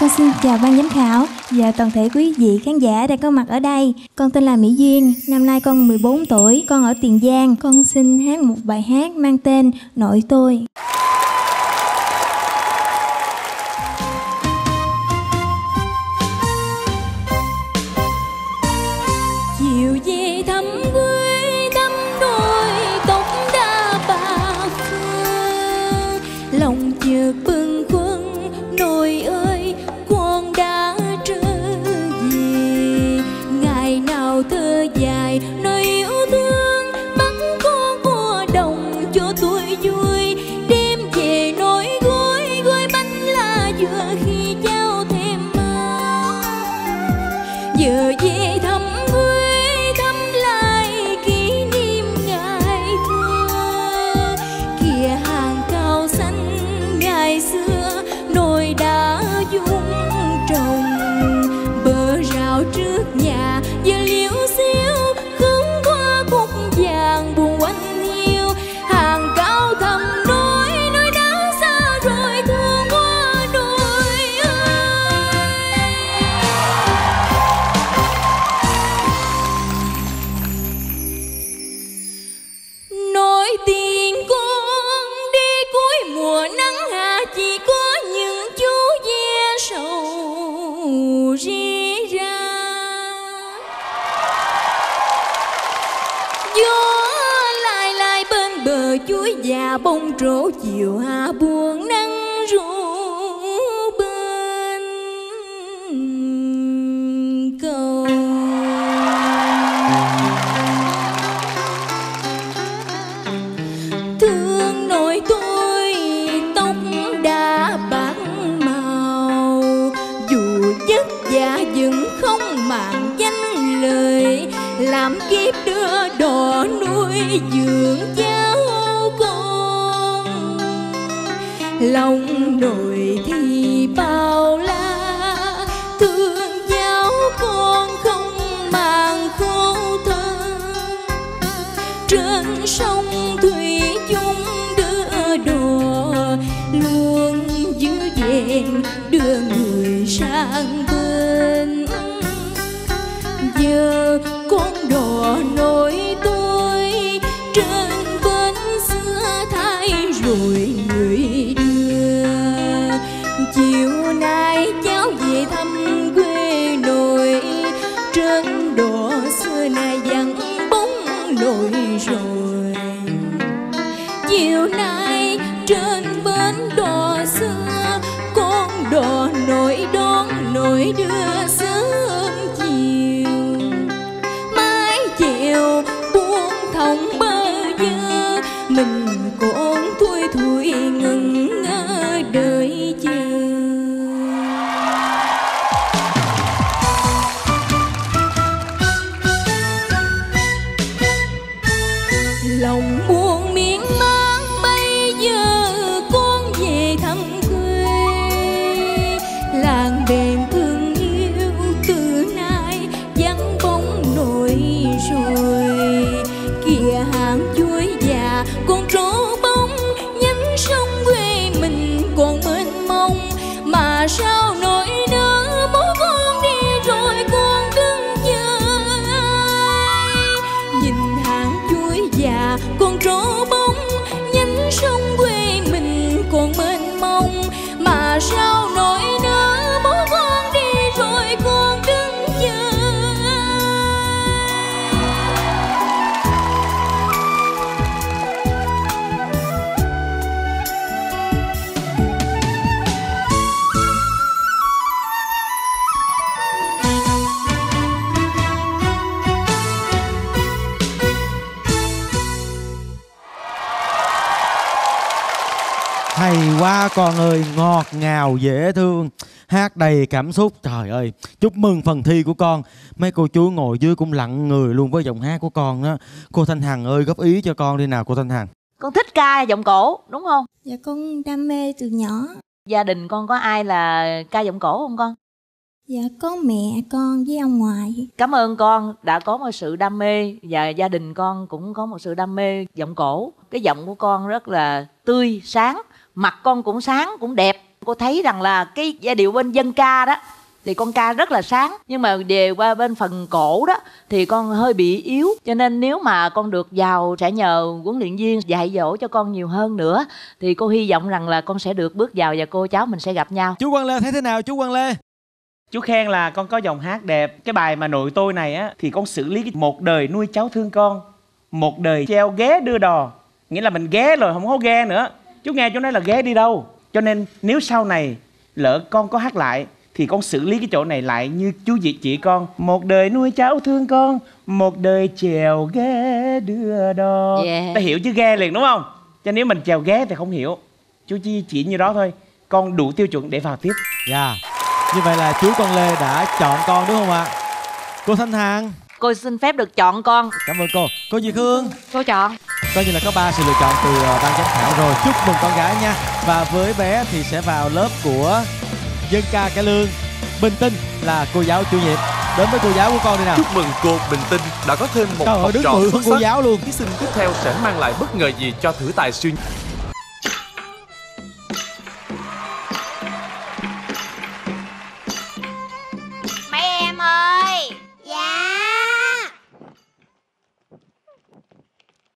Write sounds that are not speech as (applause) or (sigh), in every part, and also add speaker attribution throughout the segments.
Speaker 1: Con xin chào ban giám khảo và toàn thể quý vị khán giả đang có mặt ở đây. Con tên là Mỹ Duyên, năm nay con 14 tuổi, con ở Tiền Giang. Con xin hát một bài hát mang tên Nội tôi.
Speaker 2: con ơi
Speaker 3: ngọt ngào dễ thương hát đầy cảm xúc. Trời ơi chúc mừng phần thi của con. Mấy cô chú ngồi dưới cũng lặng người luôn với giọng hát của con đó cô thanh hằng ơi góp ý cho con đi nào cô thanh hằng.
Speaker 4: Con thích ca giọng cổ đúng không?
Speaker 1: Dạ con đam mê từ nhỏ.
Speaker 4: Gia đình con có ai là ca giọng cổ không con?
Speaker 1: Dạ có mẹ con với ông ngoại.
Speaker 4: Cảm ơn con đã có một sự đam mê Và gia đình con cũng có một sự đam mê giọng cổ. Cái giọng của con rất là tươi, sáng mặt con cũng sáng cũng đẹp.
Speaker 5: Cô thấy rằng là cái giai điệu bên dân ca đó thì con ca rất là sáng. Nhưng mà về qua bên phần cổ đó thì con hơi bị yếu. Cho nên nếu mà con được vào sẽ nhờ huấn luyện viên dạy dỗ cho con nhiều hơn nữa thì cô hy vọng rằng là con sẽ được bước vào và cô cháu mình sẽ gặp nhau.
Speaker 3: Chú quang lê thấy thế nào? Chú quang lê?
Speaker 6: Chú khen là con có giọng hát đẹp. Cái bài mà nội tôi này á thì con xử lý một đời nuôi cháu thương con một đời treo ghé đưa đò. Nghĩa là mình ghé rồi không có ghé nữa chú nghe chú nói là ghé đi đâu. Cho nên nếu sau này lỡ con có hát lại thì con xử lý cái chỗ này lại như chú chị chị con. Một đời nuôi cháu thương con một đời chèo ghé đưa đò
Speaker 5: Yeah.
Speaker 6: ta hiểu chứ ghé liền đúng không? Cho nếu mình chèo ghé thì không hiểu. Chú chỉ chỉ như đó thôi. Con đủ tiêu chuẩn để vào tiếp.
Speaker 3: Dạ. Như vậy là chú Quang Lê đã chọn con đúng không ạ? Cô Thanh Hằng.
Speaker 5: Cô xin phép được chọn con.
Speaker 3: Cảm ơn cô. Cô Diệu Hương.
Speaker 5: Cô chọn
Speaker 3: coi như là có ba sự lựa chọn từ ờ, ban giám khảo rồi. Chúc mừng con gái nha. Và với bé thì sẽ vào lớp của dân ca cải lương. Bình tinh là cô giáo chủ nhiệm. Đến với cô giáo của con đi nào.
Speaker 7: Chúc mừng cô Bình Tinh đã có thêm một
Speaker 3: Trời
Speaker 7: học trò xuất
Speaker 3: hơn cô
Speaker 7: sắc.
Speaker 3: giáo luôn.
Speaker 7: Thí sinh tiếp theo sẽ mang lại bất ngờ gì cho thử tài siêu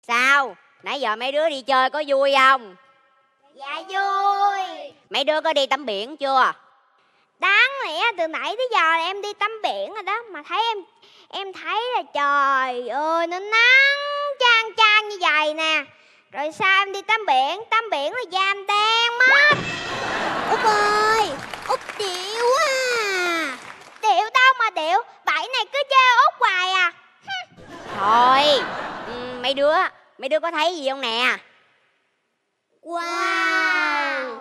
Speaker 8: Sao? Nãy giờ mấy đứa đi chơi có vui không? Dạ vui. Mấy đứa có đi tắm biển chưa? Đáng lẽ từ nãy tới giờ là em đi tắm biển rồi đó Mà thấy em Em thấy là trời ơi Nó nắng chang chang như vậy nè. Rồi sao em đi tắm biển? Tắm biển là da em đen mất. Út ơi Út điệu à. Điệu đâu mà điệu? Bẫy này cứ chơi út hoài à Thôi ừ, Mấy đứa Mấy đứa có thấy gì không nè? Wow!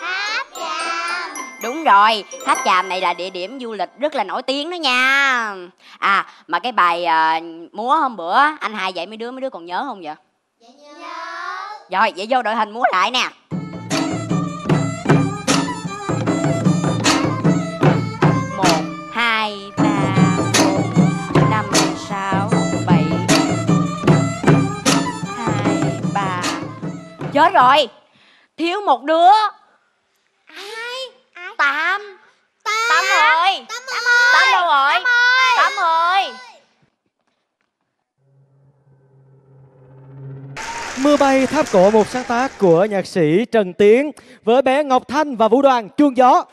Speaker 8: Tháp chàm. Đúng rồi Tháp chàm này là địa điểm du lịch rất là nổi tiếng đó nha. À mà cái bài à, múa hôm bữa Anh hai dạy mấy đứa mấy đứa còn nhớ không vậy? Dạ nhớ. Rồi vậy vô đội hình múa lại nè. Một hai ba chết rồi. Thiếu một đứa. Ai? Tám. Tám ơi tám đâu rồi. tám ơi
Speaker 3: Mưa bay tháp cổ một sáng tác của nhạc sĩ Trần Tiến với bé Ngọc Thanh và vũ đoàn Chuông Gió.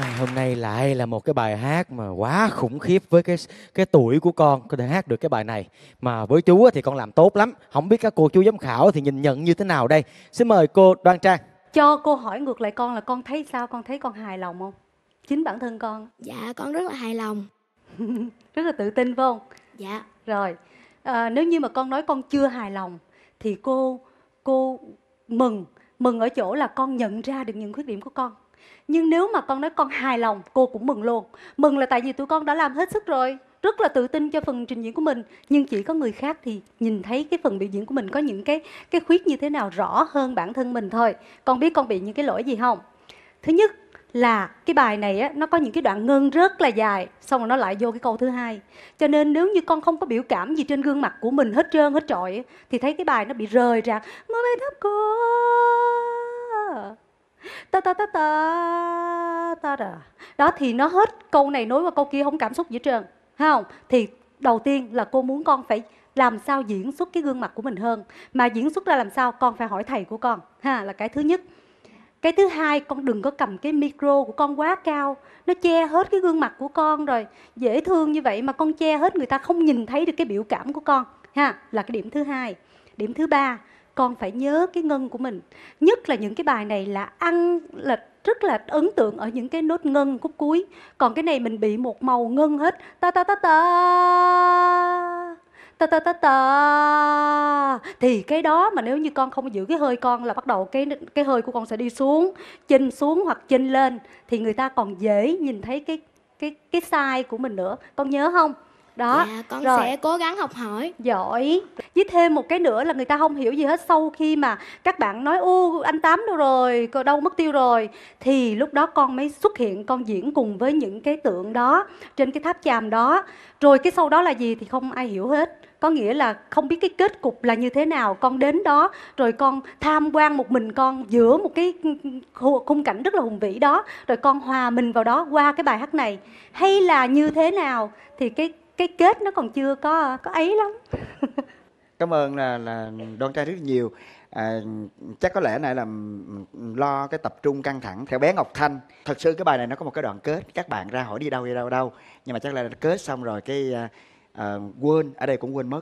Speaker 3: À, hôm nay lại là một cái bài hát mà quá khủng khiếp với cái cái tuổi của con có thể hát được cái bài này. Mà với chú á thì con làm tốt lắm. Không biết các cô chú giám khảo thì nhìn nhận như thế nào đây? Xin mời cô Đoan Trang.
Speaker 9: Cho cô hỏi ngược lại con là con thấy sao? Con thấy con hài lòng không? Chính bản thân con.
Speaker 10: Dạ con rất là hài lòng. (laughs)
Speaker 9: Rất là tự tin phải không?
Speaker 10: Dạ.
Speaker 9: Rồi à, nếu như mà con nói con chưa hài lòng thì cô cô mừng mừng ở chỗ là con nhận ra được những khuyết điểm của con nhưng nếu mà con nói con hài lòng, cô cũng mừng luôn. Mừng là tại vì tụi con đã làm hết sức rồi. Rất là tự tin cho phần trình diễn của mình. Nhưng chỉ có người khác thì nhìn thấy cái phần biểu diễn của mình có những cái cái khuyết như thế nào rõ hơn bản thân mình thôi. Con biết con bị những cái lỗi gì không? Thứ nhất là cái bài này á, nó có những cái đoạn ngân rất là dài, xong rồi nó lại vô cái câu thứ hai. Cho nên nếu như con không có biểu cảm gì trên gương mặt của mình hết trơn, hết trọi thì thấy cái bài nó bị rời ra. Mơ bay thấp cô ta ta ta ta ta ta đó, thì nó hết câu này nối qua câu kia không cảm xúc gì hết trơn không? Thì đầu tiên là cô muốn con phải làm sao diễn xuất cái gương mặt của mình hơn. Mà diễn xuất ra làm sao, con phải hỏi thầy của con, ha, là cái thứ nhất. Cái thứ hai, con đừng có cầm cái micro của con quá cao. Nó che hết cái gương mặt của con rồi. Dễ thương như vậy mà con che hết, người ta không nhìn thấy được cái biểu cảm của con, ha, là cái điểm thứ hai. Điểm thứ ba con phải nhớ cái ngân của mình. Nhất là những cái bài này là ăn là rất là ấn tượng ở những cái nốt ngân khúc cuối. Còn cái này mình bị một màu ngân hết. Ta ta ta ta. Ta ta ta ta. Thì cái đó mà nếu như con không giữ cái hơi con là bắt đầu cái cái hơi của con sẽ đi xuống chinh xuống hoặc chinh lên. Thì người ta còn dễ nhìn thấy cái cái cái sai của mình nữa. Con nhớ không? Đó
Speaker 10: Dạ con
Speaker 9: rồi.
Speaker 10: sẽ cố gắng học hỏi.
Speaker 9: Giỏi. Với thêm một cái nữa là người ta không hiểu gì hết sau khi mà các bạn nói ô anh tám đâu rồi đâu mất tiêu rồi thì lúc đó con mới xuất hiện con diễn cùng với những cái tượng đó trên cái tháp chàm đó. Rồi cái sau đó là gì thì không ai hiểu hết. Có nghĩa là không biết cái kết cục là như thế nào. Con đến đó rồi con tham quan một mình con giữa một cái khu- khung cảnh rất là hùng vĩ đó. Rồi con hòa mình vào đó qua cái bài hát này. Hay là như thế nào thì cái cái kết nó còn chưa có có ấy lắm. (laughs)
Speaker 11: Cảm ơn là là đoan trai rất nhiều. À, chắc có lẽ này là lo cái tập trung căng thẳng theo bé ngọc thanh. Thật sự cái bài này nó có một cái đoạn kết các bạn ra hỏi đi đâu đi đâu đâu. Nhưng mà chắc là kết xong rồi cái à, à quên ở đây cũng quên mất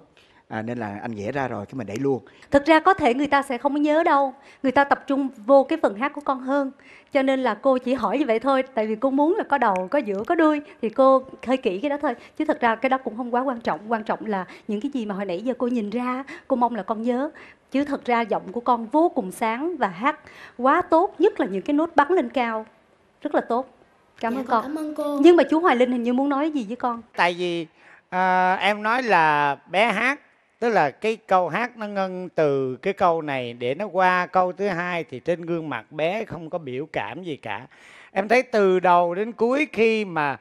Speaker 11: à, nên là anh vẽ ra rồi cái mình để luôn.
Speaker 9: Thực ra có thể người ta sẽ không có nhớ đâu. Người ta tập trung vô cái phần hát của con hơn. Cho nên là cô chỉ hỏi như vậy thôi tại vì cô muốn là có đầu có giữa có đuôi thì cô hơi kỹ cái đó thôi. Chứ thật ra cái đó cũng không quá quan trọng. Quan trọng là những cái gì mà hồi nãy giờ cô nhìn ra cô mong là con nhớ. Chứ thật ra giọng của con vô cùng sáng và hát quá tốt nhất là những cái nốt bắn lên cao. Rất là tốt. Cảm
Speaker 12: Dạ,
Speaker 9: ơn
Speaker 12: con
Speaker 9: con.
Speaker 12: cảm ơn cô.
Speaker 9: nhưng mà chú Hoài Linh hình như muốn nói gì với con?
Speaker 13: Tại vì à, em nói là bé hát tức là cái câu hát nó ngân từ cái câu này để nó qua câu thứ hai thì trên gương mặt bé không có biểu cảm gì cả. Em thấy từ đầu đến cuối khi mà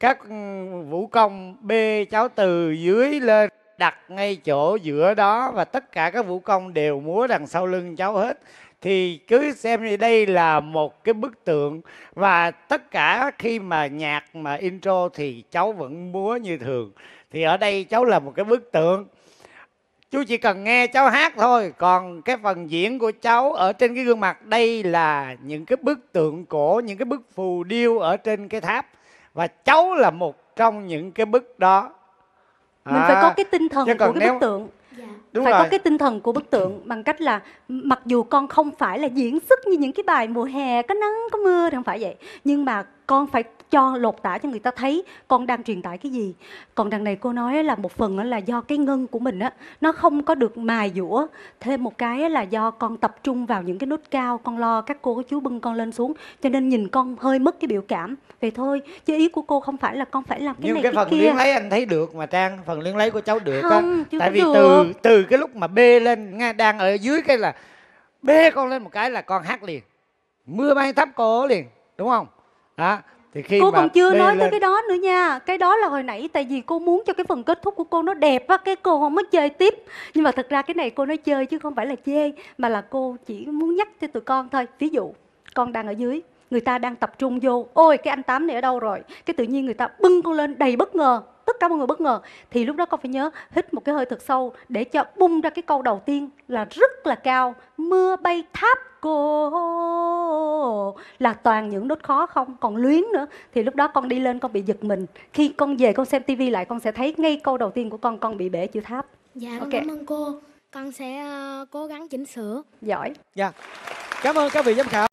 Speaker 13: các vũ công bê cháu từ dưới lên, đặt ngay chỗ giữa đó và tất cả các vũ công đều múa đằng sau lưng cháu hết, thì cứ xem như đây là một cái bức tượng. Và tất cả khi mà nhạc mà intro thì cháu vẫn múa như thường. Thì ở đây cháu là một cái bức tượng chú chỉ cần nghe cháu hát thôi. Còn cái phần diễn của cháu ở trên cái gương mặt đây là những cái bức tượng cổ những cái bức phù điêu ở trên cái tháp. Và cháu là một trong những cái bức đó.
Speaker 9: Mình phải có
Speaker 13: À,
Speaker 9: cái tinh thần của cái
Speaker 13: nếu-
Speaker 9: bức tượng
Speaker 13: Đúng
Speaker 9: phải
Speaker 13: rồi.
Speaker 9: có cái tinh thần của bức tượng bằng cách là mặc dù con không phải là diễn xuất như những cái bài mùa hè có nắng có mưa thì không phải vậy. Nhưng mà con phải cho lột tả cho người ta thấy con đang truyền tải cái gì. Còn đằng này cô nói là một phần là do cái ngân của mình á nó không có được mài dũa. Thêm một cái á là do con tập trung vào những cái nốt cao con lo các cô các chú bưng con lên xuống cho nên nhìn con hơi mất cái biểu cảm. Vậy thôi chứ ý của cô không phải là con phải làm cái
Speaker 13: nhưng
Speaker 9: này
Speaker 13: cái
Speaker 9: cái
Speaker 13: phần
Speaker 9: kia.
Speaker 13: liếng lấy anh thấy được mà trang phần liếng lấy của cháu được á.
Speaker 9: Không, chưa
Speaker 13: tại vì
Speaker 9: được.
Speaker 13: từ từ cái lúc mà bê lên nghe đang ở dưới cái là bê con lên một cái là con hát liền. Mưa bay thấp cổ liền đúng không đó thì khi
Speaker 9: cô
Speaker 13: mà
Speaker 9: còn chưa nói tới
Speaker 13: lên-
Speaker 9: cái đó nữa nha. Cái đó là hồi nãy tại vì cô muốn cho cái phần kết thúc của cô nó đẹp á cái cô không có chơi tiếp. Nhưng mà thật ra cái này cô nói chơi chứ không phải là chê mà là cô chỉ muốn nhắc cho tụi con thôi. Ví dụ con đang ở dưới người ta đang tập trung vô ôi cái anh tám này ở đâu rồi cái tự nhiên người ta bưng con lên đầy bất ngờ tất cả mọi người bất ngờ thì lúc đó con phải nhớ hít một cái hơi thật sâu để cho bung ra cái câu đầu tiên là rất là cao mưa bay tháp cô là toàn những nốt khó không còn luyến nữa thì lúc đó con đi lên con bị giật mình khi con về con xem tivi lại con sẽ thấy ngay câu đầu tiên của con con bị bể chữ tháp
Speaker 12: Dạ con
Speaker 9: Ok.
Speaker 12: cảm ơn cô. Con sẽ ờ, cố gắng chỉnh sửa.
Speaker 9: giỏi
Speaker 3: Dạ. Cảm ơn các vị giám khảo.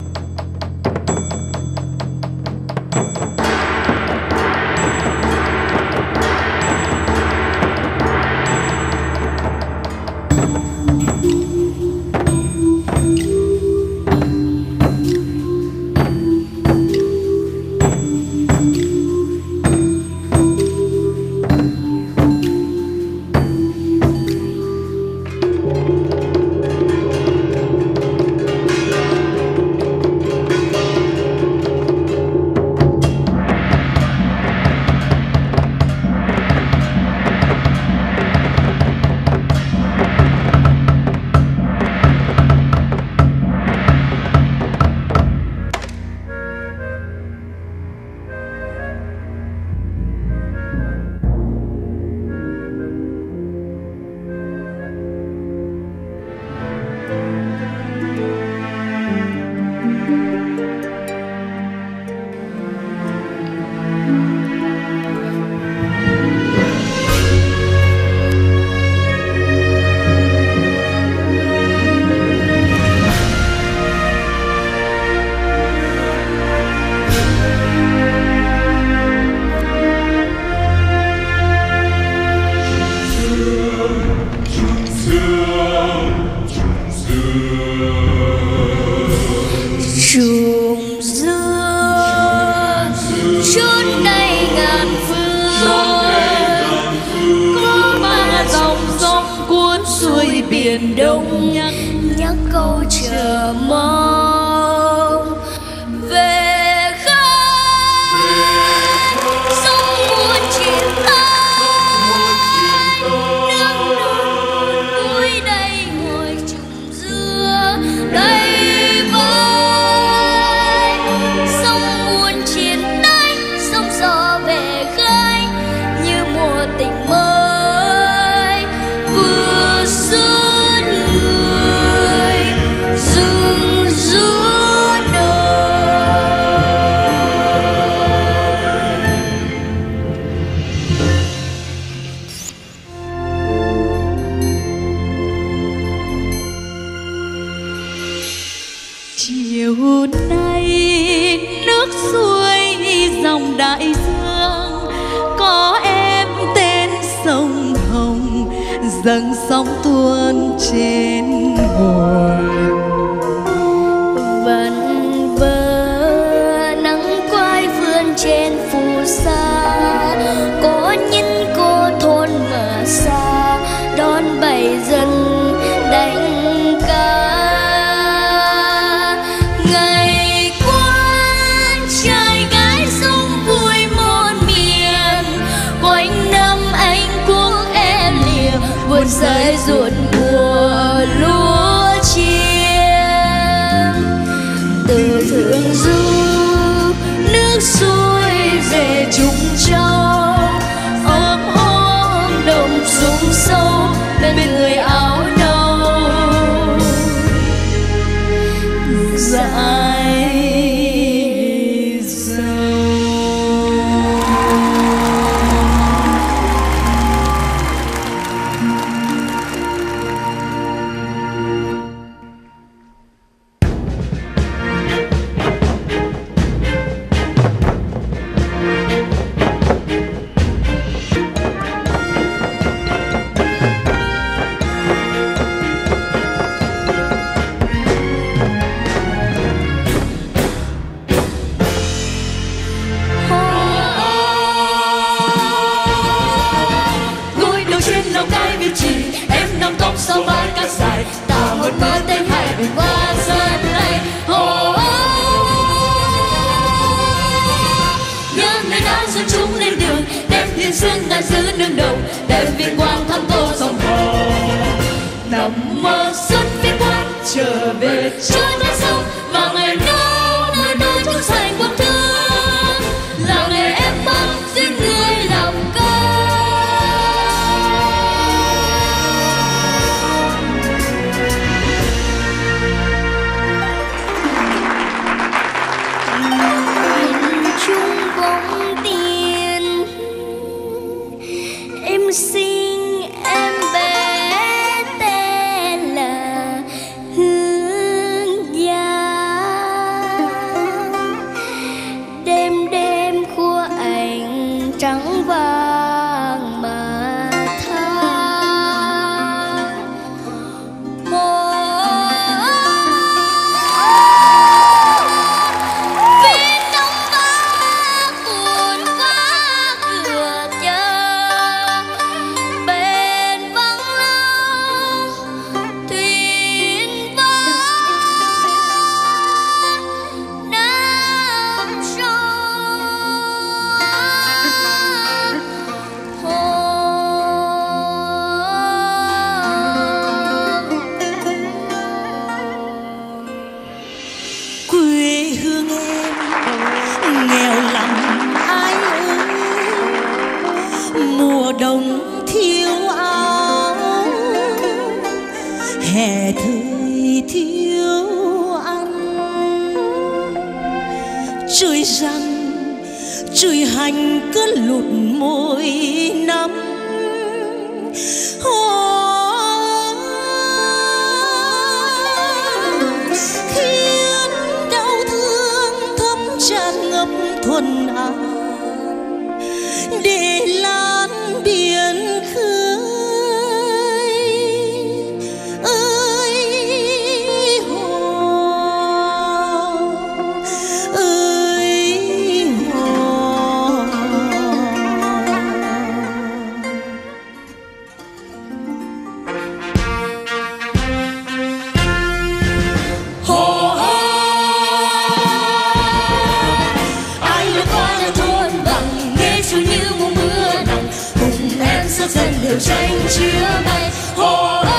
Speaker 12: Sức dân đều tranh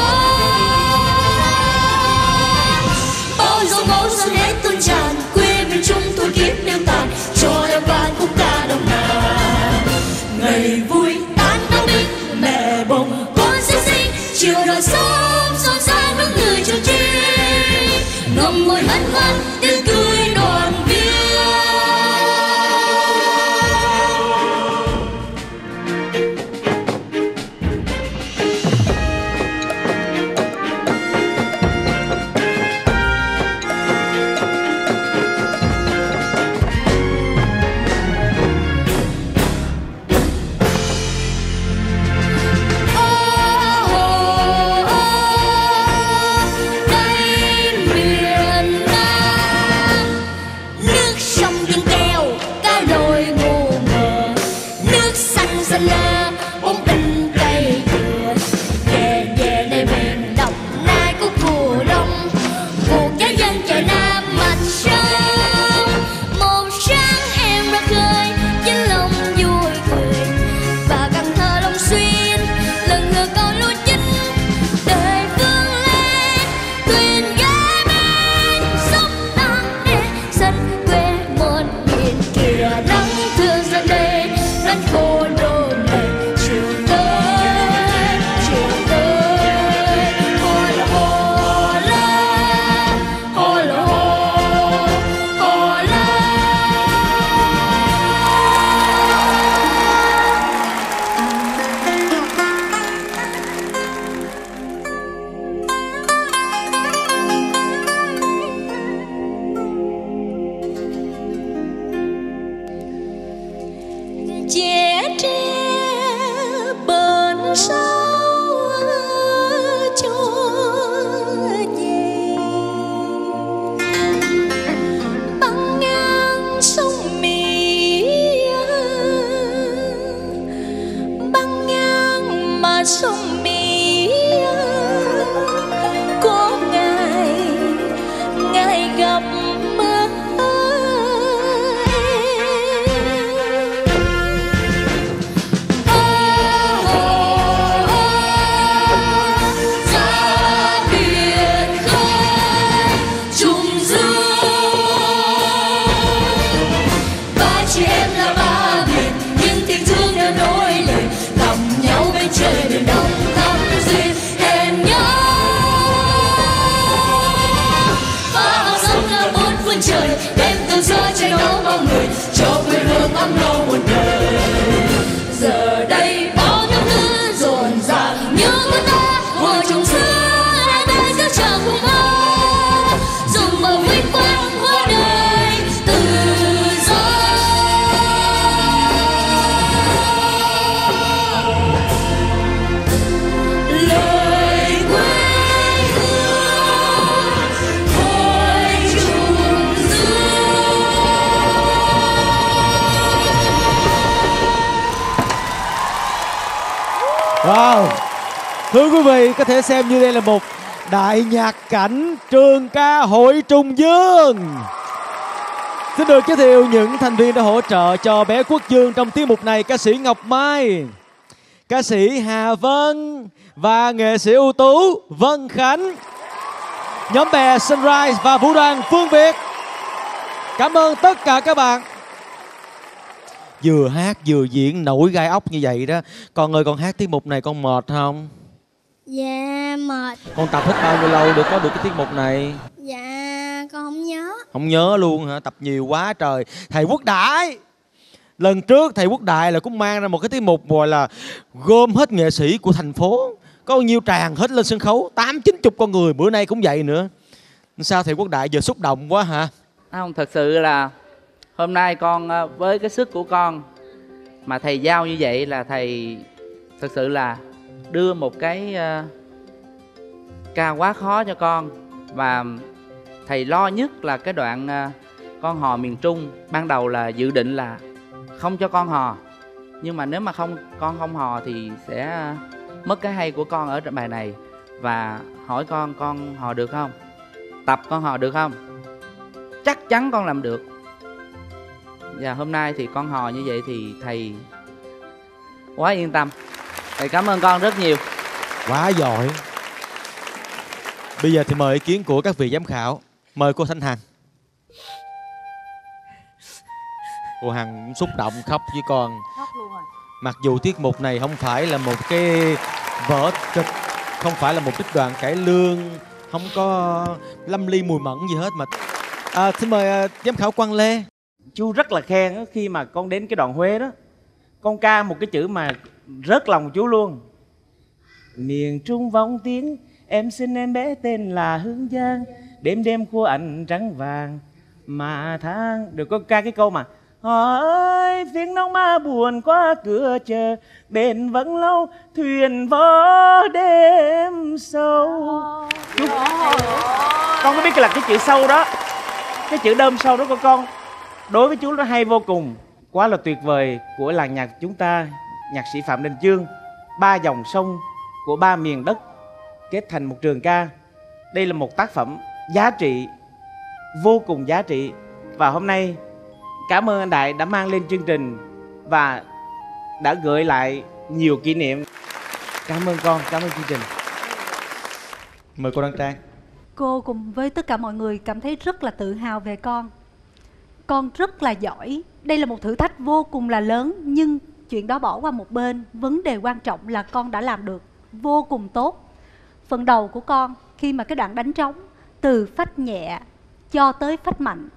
Speaker 12: trường
Speaker 3: ca hội Trung Dương. Xin được giới thiệu những thành viên đã hỗ trợ cho bé Quốc Dương trong tiết mục này ca sĩ Ngọc Mai, ca sĩ Hà Vân và nghệ sĩ ưu tú Vân Khánh. Nhóm bè Sunrise và vũ đoàn Phương Việt. Cảm ơn tất cả các bạn. Vừa hát vừa diễn nổi gai ốc như vậy đó. Con ơi con hát tiết mục này con mệt không?
Speaker 12: Dạ mệt
Speaker 3: Con tập hết bao nhiêu lâu để có được cái tiết mục này?
Speaker 12: Dạ con không nhớ
Speaker 3: Không nhớ luôn hả? Tập nhiều quá trời. Thầy Quốc Đại. Lần trước thầy Quốc Đại là cũng mang ra một cái tiết mục gọi là gom hết nghệ sĩ của thành phố. Có bao nhiêu tràn hết lên sân khấu, tám chín chục con người, bữa nay cũng vậy nữa. Sao thầy Quốc Đại giờ xúc động quá hả?
Speaker 14: không thật sự là hôm nay con ờ, với cái sức của con mà thầy giao như vậy là thầy thật sự là đưa một cái uh, ca quá khó cho con. Và thầy lo nhất là cái đoạn uh, con hò miền trung ban đầu là dự định là không cho con hò. Nhưng mà nếu mà không con không hò thì sẽ ờ, mất cái hay của con ở trong bài này. Và hỏi con con hò được không? Tập con hò được không? Chắc chắn con làm được. Và hôm nay thì con hò như vậy thì thầy quá yên tâm thầy cảm ơn con rất nhiều
Speaker 3: Quá giỏi. Bây giờ thì mời ý kiến của các vị giám khảo. Mời cô Thanh Hằng. Cô Hằng cũng xúc động khóc với con.
Speaker 4: khóc luôn rồi
Speaker 3: Mặc dù tiết mục này không phải là một cái vở kịch, không phải là một trích đoạn cải lương, không có lâm ly mùi mẫn gì hết mà. À, xin mời à, giám khảo Quang Lê.
Speaker 6: chú rất là khen á, khi mà con đến cái đoạn Huế đó con ca một cái chữ mà rớt lòng chú luôn. Miền trung vọng tiếng em xin em bé tên là hương giang. Đêm đêm khua ảnh trắng vàng mà tháng được con ca cái câu mà Họ ơi tiếng nông ma buồn qua cửa chờ Bền vẫn lâu thuyền vỡ đêm sâu. Chú... Con có biết là cái chữ sâu đó? Cái chữ đơm sâu đó của con Đối với chú nó hay vô cùng. Quá là tuyệt vời của làng nhạc chúng ta Nhạc sĩ Phạm Đình Chương Ba dòng sông của ba miền đất Kết thành một trường ca Đây là một tác phẩm giá trị Vô cùng giá trị Và hôm nay cảm ơn anh Đại đã mang lên chương trình Và đã gửi lại nhiều kỷ niệm Cảm ơn con, cảm ơn chương trình
Speaker 3: Mời cô Đăng Trang.
Speaker 9: Cô cùng với tất cả mọi người cảm thấy rất là tự hào về con. Con rất là giỏi. Đây là một thử thách vô cùng là lớn nhưng chuyện đó bỏ qua một bên. Vấn đề quan trọng là con đã làm được vô cùng tốt. Phần đầu của con, khi mà cái đoạn đánh trống, từ phách nhẹ cho tới phách mạnh,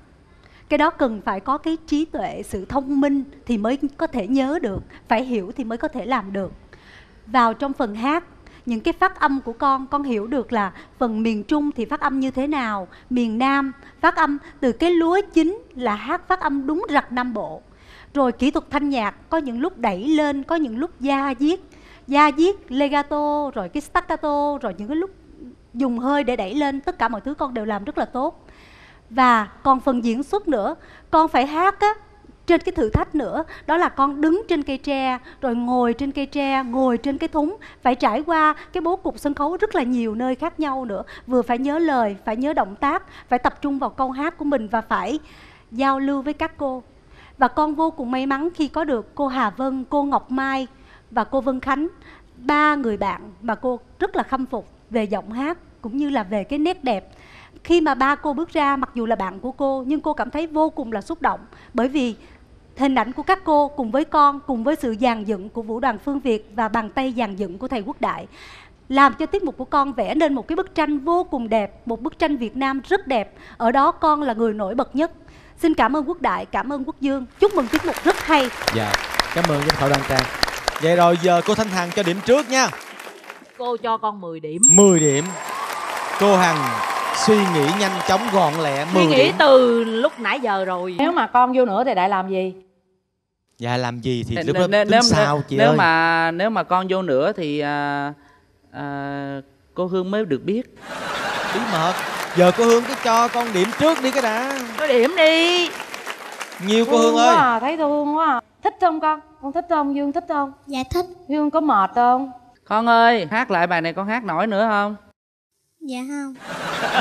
Speaker 9: cái đó cần phải có cái trí tuệ, sự thông minh thì mới có thể nhớ được, phải hiểu thì mới có thể làm được vào trong phần hát, những cái phát âm của con con hiểu được là phần miền trung thì phát âm như thế nào, miền nam, phát âm từ cái lúa chính là hát phát âm đúng rặt nam bộ rồi kỹ thuật thanh nhạc, có những lúc đẩy lên, có những lúc da diết. Da diết, legato, rồi cái staccato, rồi những cái lúc dùng hơi để đẩy lên, tất cả mọi thứ con đều làm rất là tốt. Và còn phần diễn xuất nữa, con phải hát á, trên cái thử thách nữa. Đó là con đứng trên cây tre, rồi ngồi trên cây tre, ngồi trên cái thúng. Phải trải qua cái bố cục sân khấu rất là nhiều nơi khác nhau nữa. Vừa phải nhớ lời, phải nhớ động tác, phải tập trung vào câu hát của mình và phải giao lưu với các cô và con vô cùng may mắn khi có được cô Hà Vân, cô Ngọc Mai và cô Vân Khánh ba người bạn mà cô rất là khâm phục về giọng hát cũng như là về cái nét đẹp. Khi mà ba cô bước ra mặc dù là bạn của cô nhưng cô cảm thấy vô cùng là xúc động bởi vì hình ảnh của các cô cùng với con cùng với sự dàn dựng của vũ đoàn phương việt và bàn tay dàn dựng của thầy quốc đại làm cho tiết mục của con vẽ nên một cái bức tranh vô cùng đẹp một bức tranh việt nam rất đẹp. Ở đó con là người nổi bật nhất xin cảm ơn quốc đại cảm ơn quốc dương chúc mừng tiết mục rất hay
Speaker 3: Dạ, cảm ơn giám khảo Đăng Trang. Vậy rồi giờ cô Thanh Hằng cho điểm trước nha.
Speaker 4: cô cho con 10 điểm
Speaker 3: 10 điểm. Cô Hằng suy nghĩ nhanh chóng gọn lẹ 10
Speaker 4: suy nghĩ
Speaker 3: điểm.
Speaker 4: từ lúc nãy giờ rồi nếu mà con vô nữa thì đại làm gì
Speaker 3: Dạ làm gì thì lúc đó
Speaker 14: nếu,
Speaker 3: tính
Speaker 14: nếu,
Speaker 3: sao chị
Speaker 14: nếu
Speaker 3: ơi.
Speaker 14: mà nếu mà con vô nữa thì à, à, cô Hương mới được biết
Speaker 3: bí mật giờ cô hương cứ cho con điểm trước đi cái đã.
Speaker 4: Có điểm đi.
Speaker 3: Nhiều cô, hương, hương
Speaker 15: ơi. à, thấy tôi hương quá à. thích không con? Con thích không? Dương thích không?
Speaker 12: Dạ thích.
Speaker 15: Dương có mệt không?
Speaker 14: Con ơi hát lại bài này con hát nổi nữa không?
Speaker 8: Dạ không.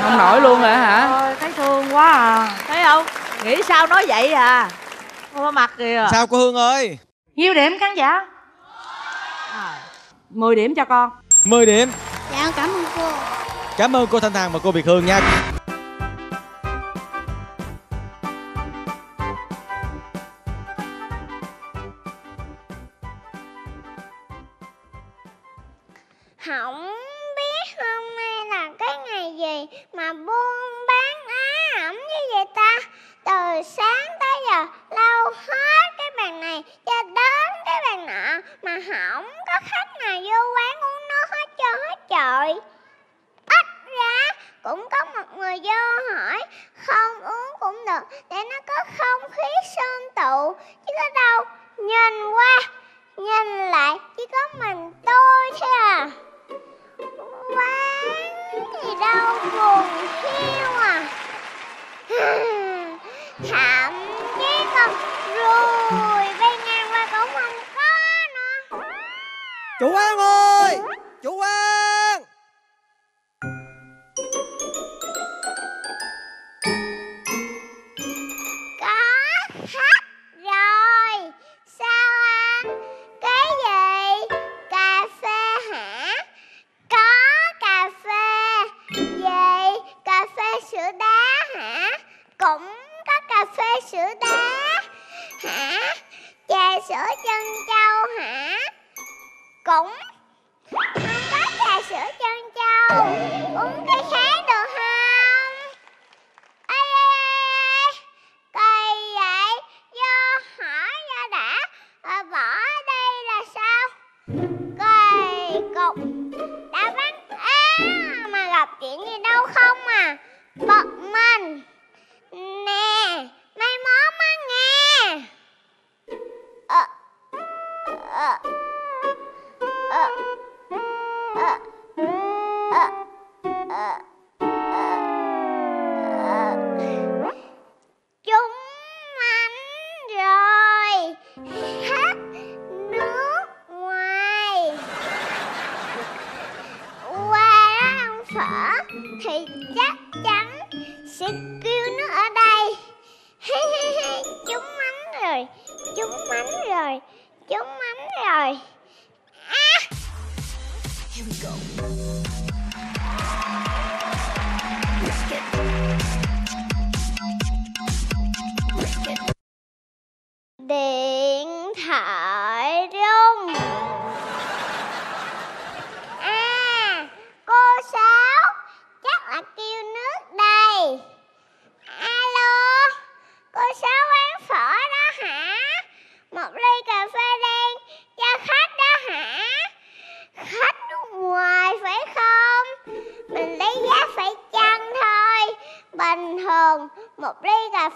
Speaker 14: Không nổi luôn rồi hả?
Speaker 5: Thôi, thấy thương quá à. Thấy không? Nghĩ sao nói vậy à? Không có mặt kìa.
Speaker 16: Sao cô hương ơi?
Speaker 5: Nhiêu điểm khán giả. À, 10 điểm cho con.
Speaker 16: 10 điểm.
Speaker 8: Dạ cảm ơn cô.
Speaker 16: Cảm ơn cô Thanh Hằng và cô Việt Hương nha. một ly cà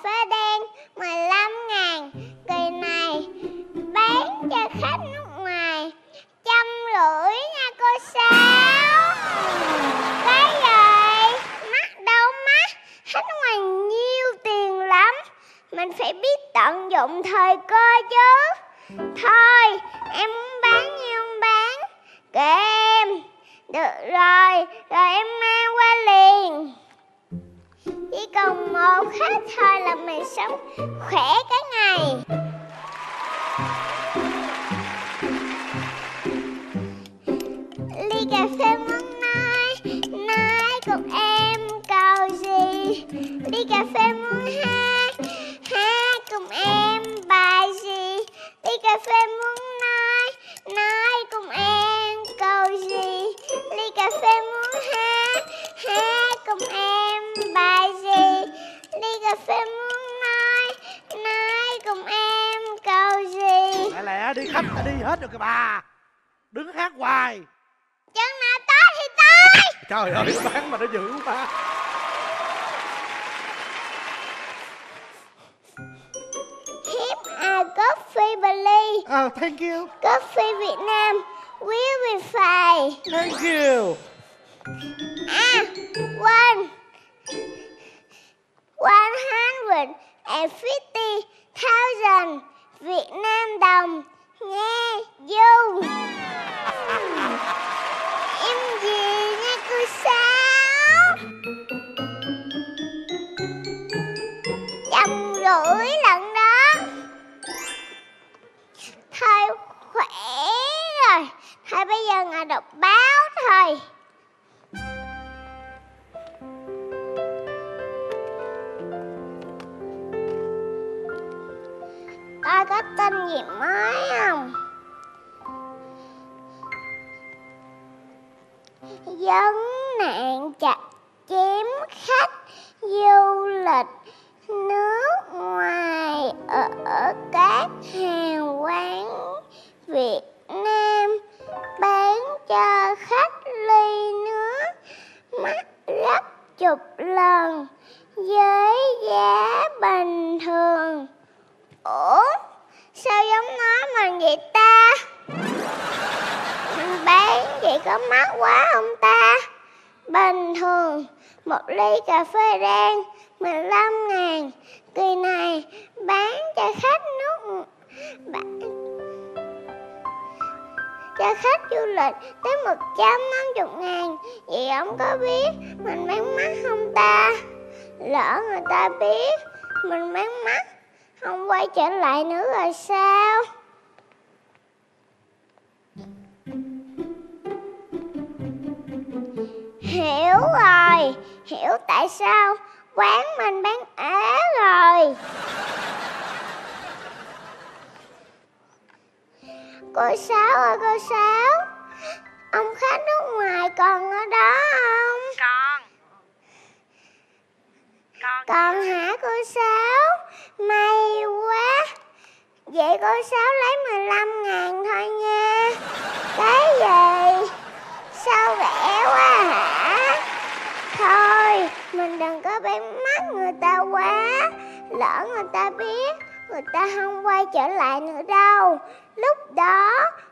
Speaker 16: Lỡ người ta biết, người ta không quay trở lại nữa đâu. Lúc đó,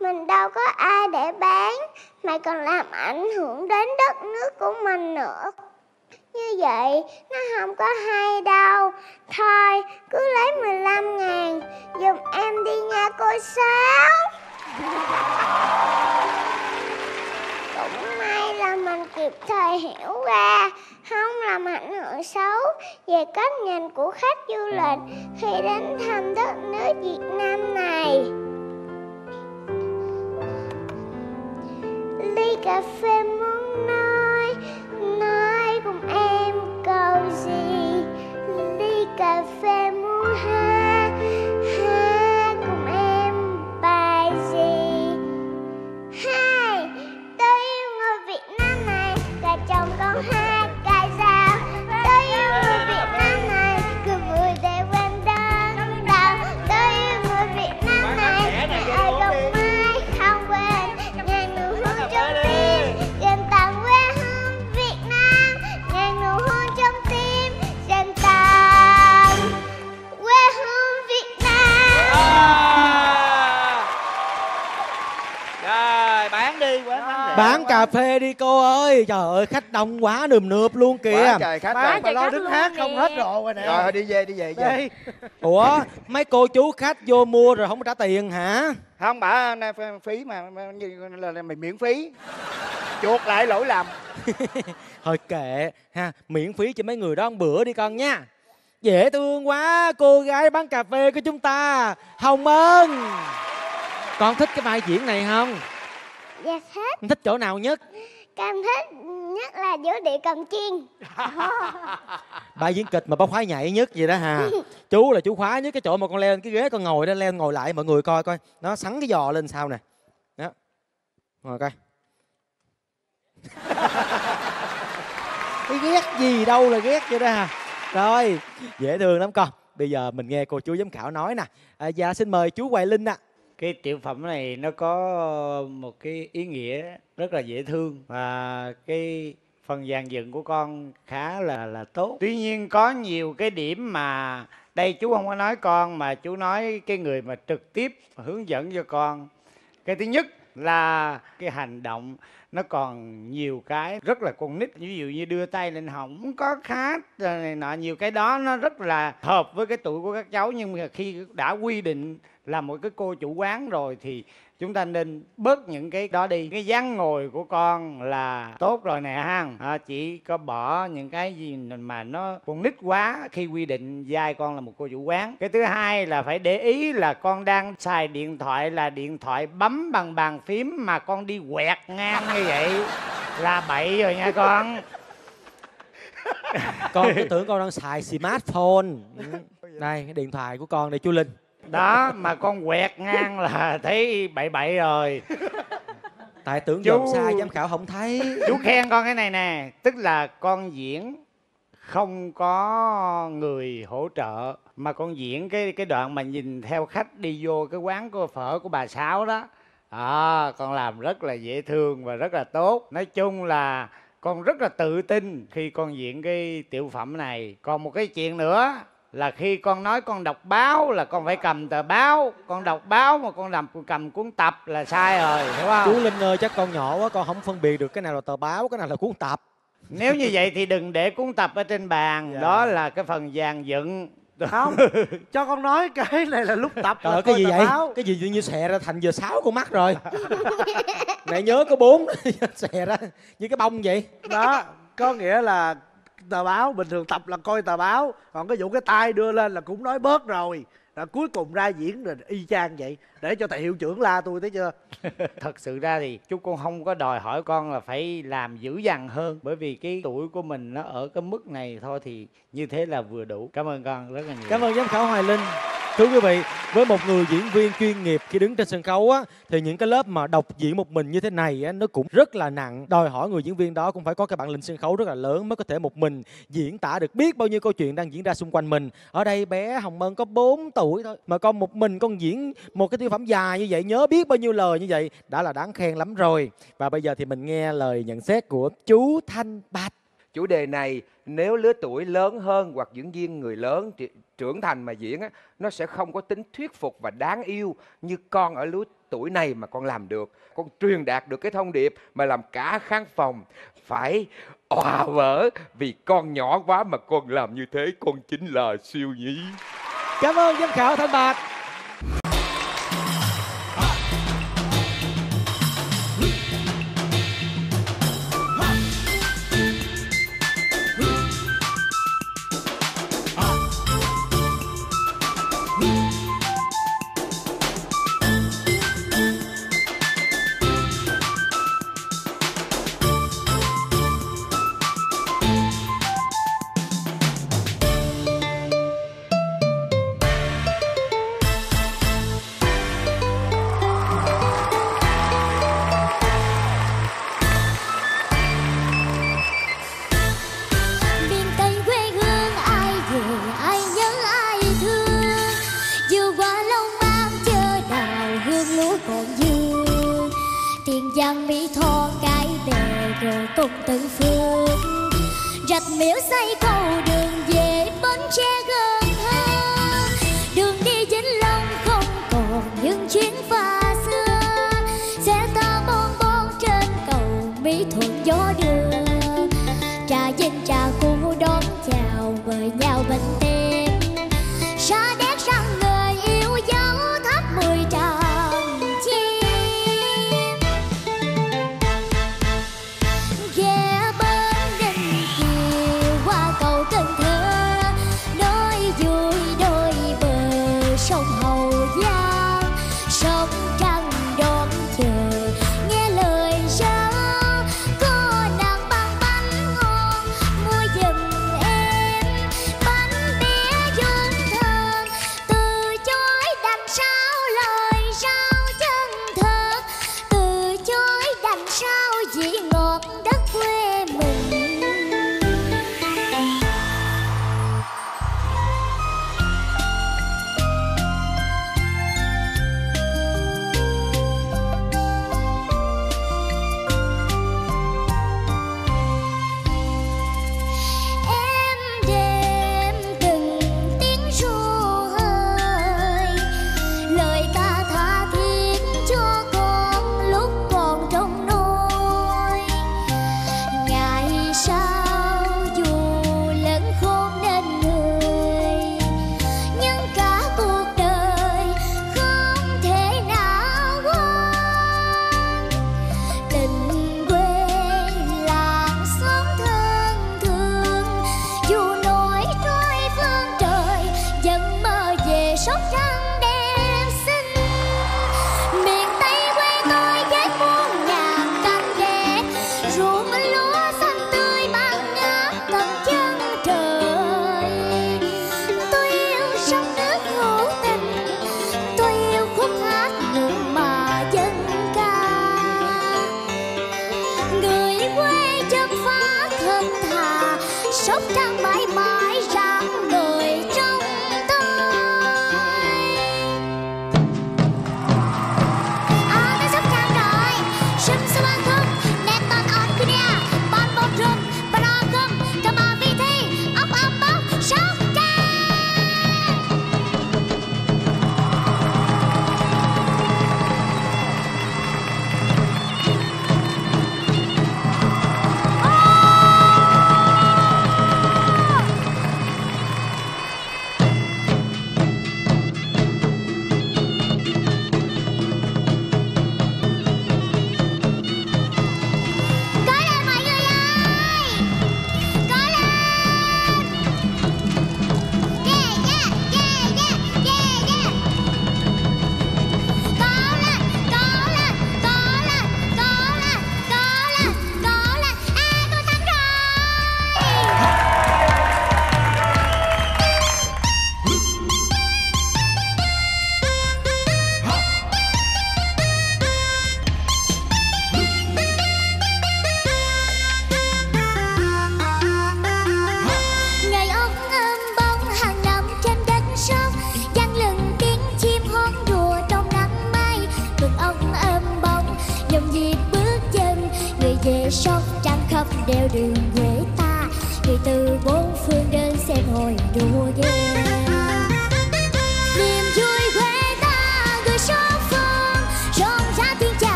Speaker 16: mình đâu có ai để bán Mà còn làm ảnh hưởng đến đất nước của mình nữa. Như vậy, nó không có hay đâu. Thôi, cứ lấy 15 ngàn Dùm em đi nha cô Sáu mình kịp thời hiểu ra, không làm ảnh hưởng xấu về cách nhìn của khách du lịch khi đến thăm đất nước Việt Nam này. Ly cà phê muốn
Speaker 13: bán
Speaker 3: cà phê đi cô ơi Trời ơi khách đông quá nườm nượp luôn kìa
Speaker 11: Quá trời khách
Speaker 13: Bán
Speaker 11: rồi.
Speaker 13: mà lo đứng hát không hết rộ rồi nè
Speaker 11: Rồi đi về đi về về.
Speaker 13: Đi. (laughs)
Speaker 3: Ủa mấy cô chú khách vô mua rồi không có trả tiền hả
Speaker 11: Không bả phí mà, là, mày miễn phí. Chuột lại lỗi lầm. (laughs)
Speaker 3: Thôi kệ ha Miễn phí cho mấy người đó một bữa đi con nha Dễ thương quá Cô gái bán cà phê của chúng ta Hồng Ân Con thích cái vai diễn này không
Speaker 16: Dạ thích,
Speaker 3: Con thích chỗ nào nhất?
Speaker 16: Cam thích nhất là giữa địa cầm chiên. (laughs)
Speaker 3: Bài diễn kịch mà bác khoái nhảy nhất vậy đó hà. (laughs) Chú là chú khoái nhất cái chỗ mà con leo lên cái ghế con ngồi đó. Leo ngồi lại mọi người coi coi. Nó sắn cái giò lên sao nè. Đó. Ngồi coi. (laughs) Cái ghét gì đâu là ghét vậy đó hà. Rồi dễ thương lắm con. Bây giờ mình nghe cô chú giám khảo nói nè. À, Dạ xin mời chú Hoài Linh ạ
Speaker 13: cái tiểu phẩm này nó có một cái ý nghĩa rất là dễ thương và cái phần dàn dựng của con khá là là tốt. Tuy nhiên có nhiều cái điểm mà đây chú không có nói con, mà chú nói cái người mà trực tiếp hướng dẫn cho con. Cái thứ nhất là cái hành động nó còn nhiều cái rất là con nít. Ví dụ như đưa tay lên họng có khát này nọ, nhiều cái đó nó rất là hợp với cái tuổi của các cháu, nhưng mà khi đã quy định là một cái cô chủ quán rồi thì chúng ta nên bớt những cái đó đi. Cái dáng ngồi của con là tốt rồi nè ha. À, chỉ có bỏ những cái gì mà nó còn nít quá khi quy định vai con là một cô chủ quán. Cái thứ hai là phải để ý là con đang xài điện thoại là điện thoại bấm bằng bàn phím mà con đi quẹt ngang như vậy. Là bậy rồi nha con.
Speaker 3: Con cứ tưởng con đang xài smartphone. Này đây cái điện thoại của con đây chú linh
Speaker 13: đó mà con quẹt ngang là thấy bậy bậy rồi.
Speaker 3: Tại tưởng
Speaker 13: Chú-
Speaker 3: dòm sai giám khảo không thấy.
Speaker 13: chú khen con cái này nè tức là con diễn không có người hỗ trợ mà con diễn cái cái đoạn mà nhìn theo khách đi vô cái quán của phở của bà sáu đó. À, con làm rất là dễ thương và rất là tốt. Nói chung là con rất là tự tin khi con diễn cái tiểu phẩm này. Còn một cái chuyện nữa là khi con nói con đọc báo là con phải cầm tờ báo con đọc báo mà con làm cầm cuốn tập là sai rồi hiểu không
Speaker 3: chú linh ơi chắc con nhỏ quá con không phân biệt được cái nào là tờ báo cái nào là cuốn tập
Speaker 13: nếu như vậy thì đừng để cuốn tập ở trên bàn
Speaker 3: Dạ.
Speaker 13: đó là cái phần dàn dựng
Speaker 15: không cho con nói cái này là lúc tập
Speaker 3: Trời cái gì
Speaker 15: tờ
Speaker 3: vậy?
Speaker 15: báo.
Speaker 3: Cái gì tự nhiên xè ra thành giờ sáu con mắt rồi (laughs) Mẹ nhớ có bốn (laughs) xè ra như cái bông vậy
Speaker 15: đó có nghĩa là tờ báo bình thường tập là coi tờ báo còn cái vụ cái tay đưa lên là cũng nói bớt rồi. Là cuối cùng ra diễn rồi y chang vậy. Để cho thầy hiệu trưởng la tôi thấy chưa? (laughs)
Speaker 13: Thật sự ra thì chú con không có đòi hỏi con là phải làm dữ dằn hơn. Bởi vì cái tuổi của mình nó ở cái mức này thôi thì như thế là vừa đủ. Cảm ơn con rất là nhiều.
Speaker 3: Cảm ơn giám khảo Hoài Linh Thưa quý vị, với một người diễn viên chuyên nghiệp khi đứng trên sân khấu á, thì những cái lớp mà độc diễn một mình như thế này á, nó cũng rất là nặng. Đòi hỏi người diễn viên đó cũng phải có cái bản lĩnh sân khấu rất là lớn mới có thể một mình diễn tả được biết bao nhiêu câu chuyện đang diễn ra xung quanh mình. Ở đây bé Hồng Mân có 4 tuổi thôi mà con một mình con diễn một cái tiểu phẩm dài như vậy, nhớ biết bao nhiêu lời như vậy đã là đáng khen lắm rồi. Và bây giờ thì mình nghe lời nhận xét của chú Thanh Bạch.
Speaker 17: chủ đề này nếu lứa tuổi lớn hơn hoặc diễn viên người lớn trưởng thành mà diễn á, nó sẽ không có tính thuyết phục và đáng yêu như con ở lứa tuổi này mà con làm được con truyền đạt được cái thông điệp mà làm cả khán phòng phải òa vỡ vì con nhỏ quá mà con làm như thế, con chính là siêu nhí
Speaker 3: Cảm ơn giám khảo Thanh Bạch.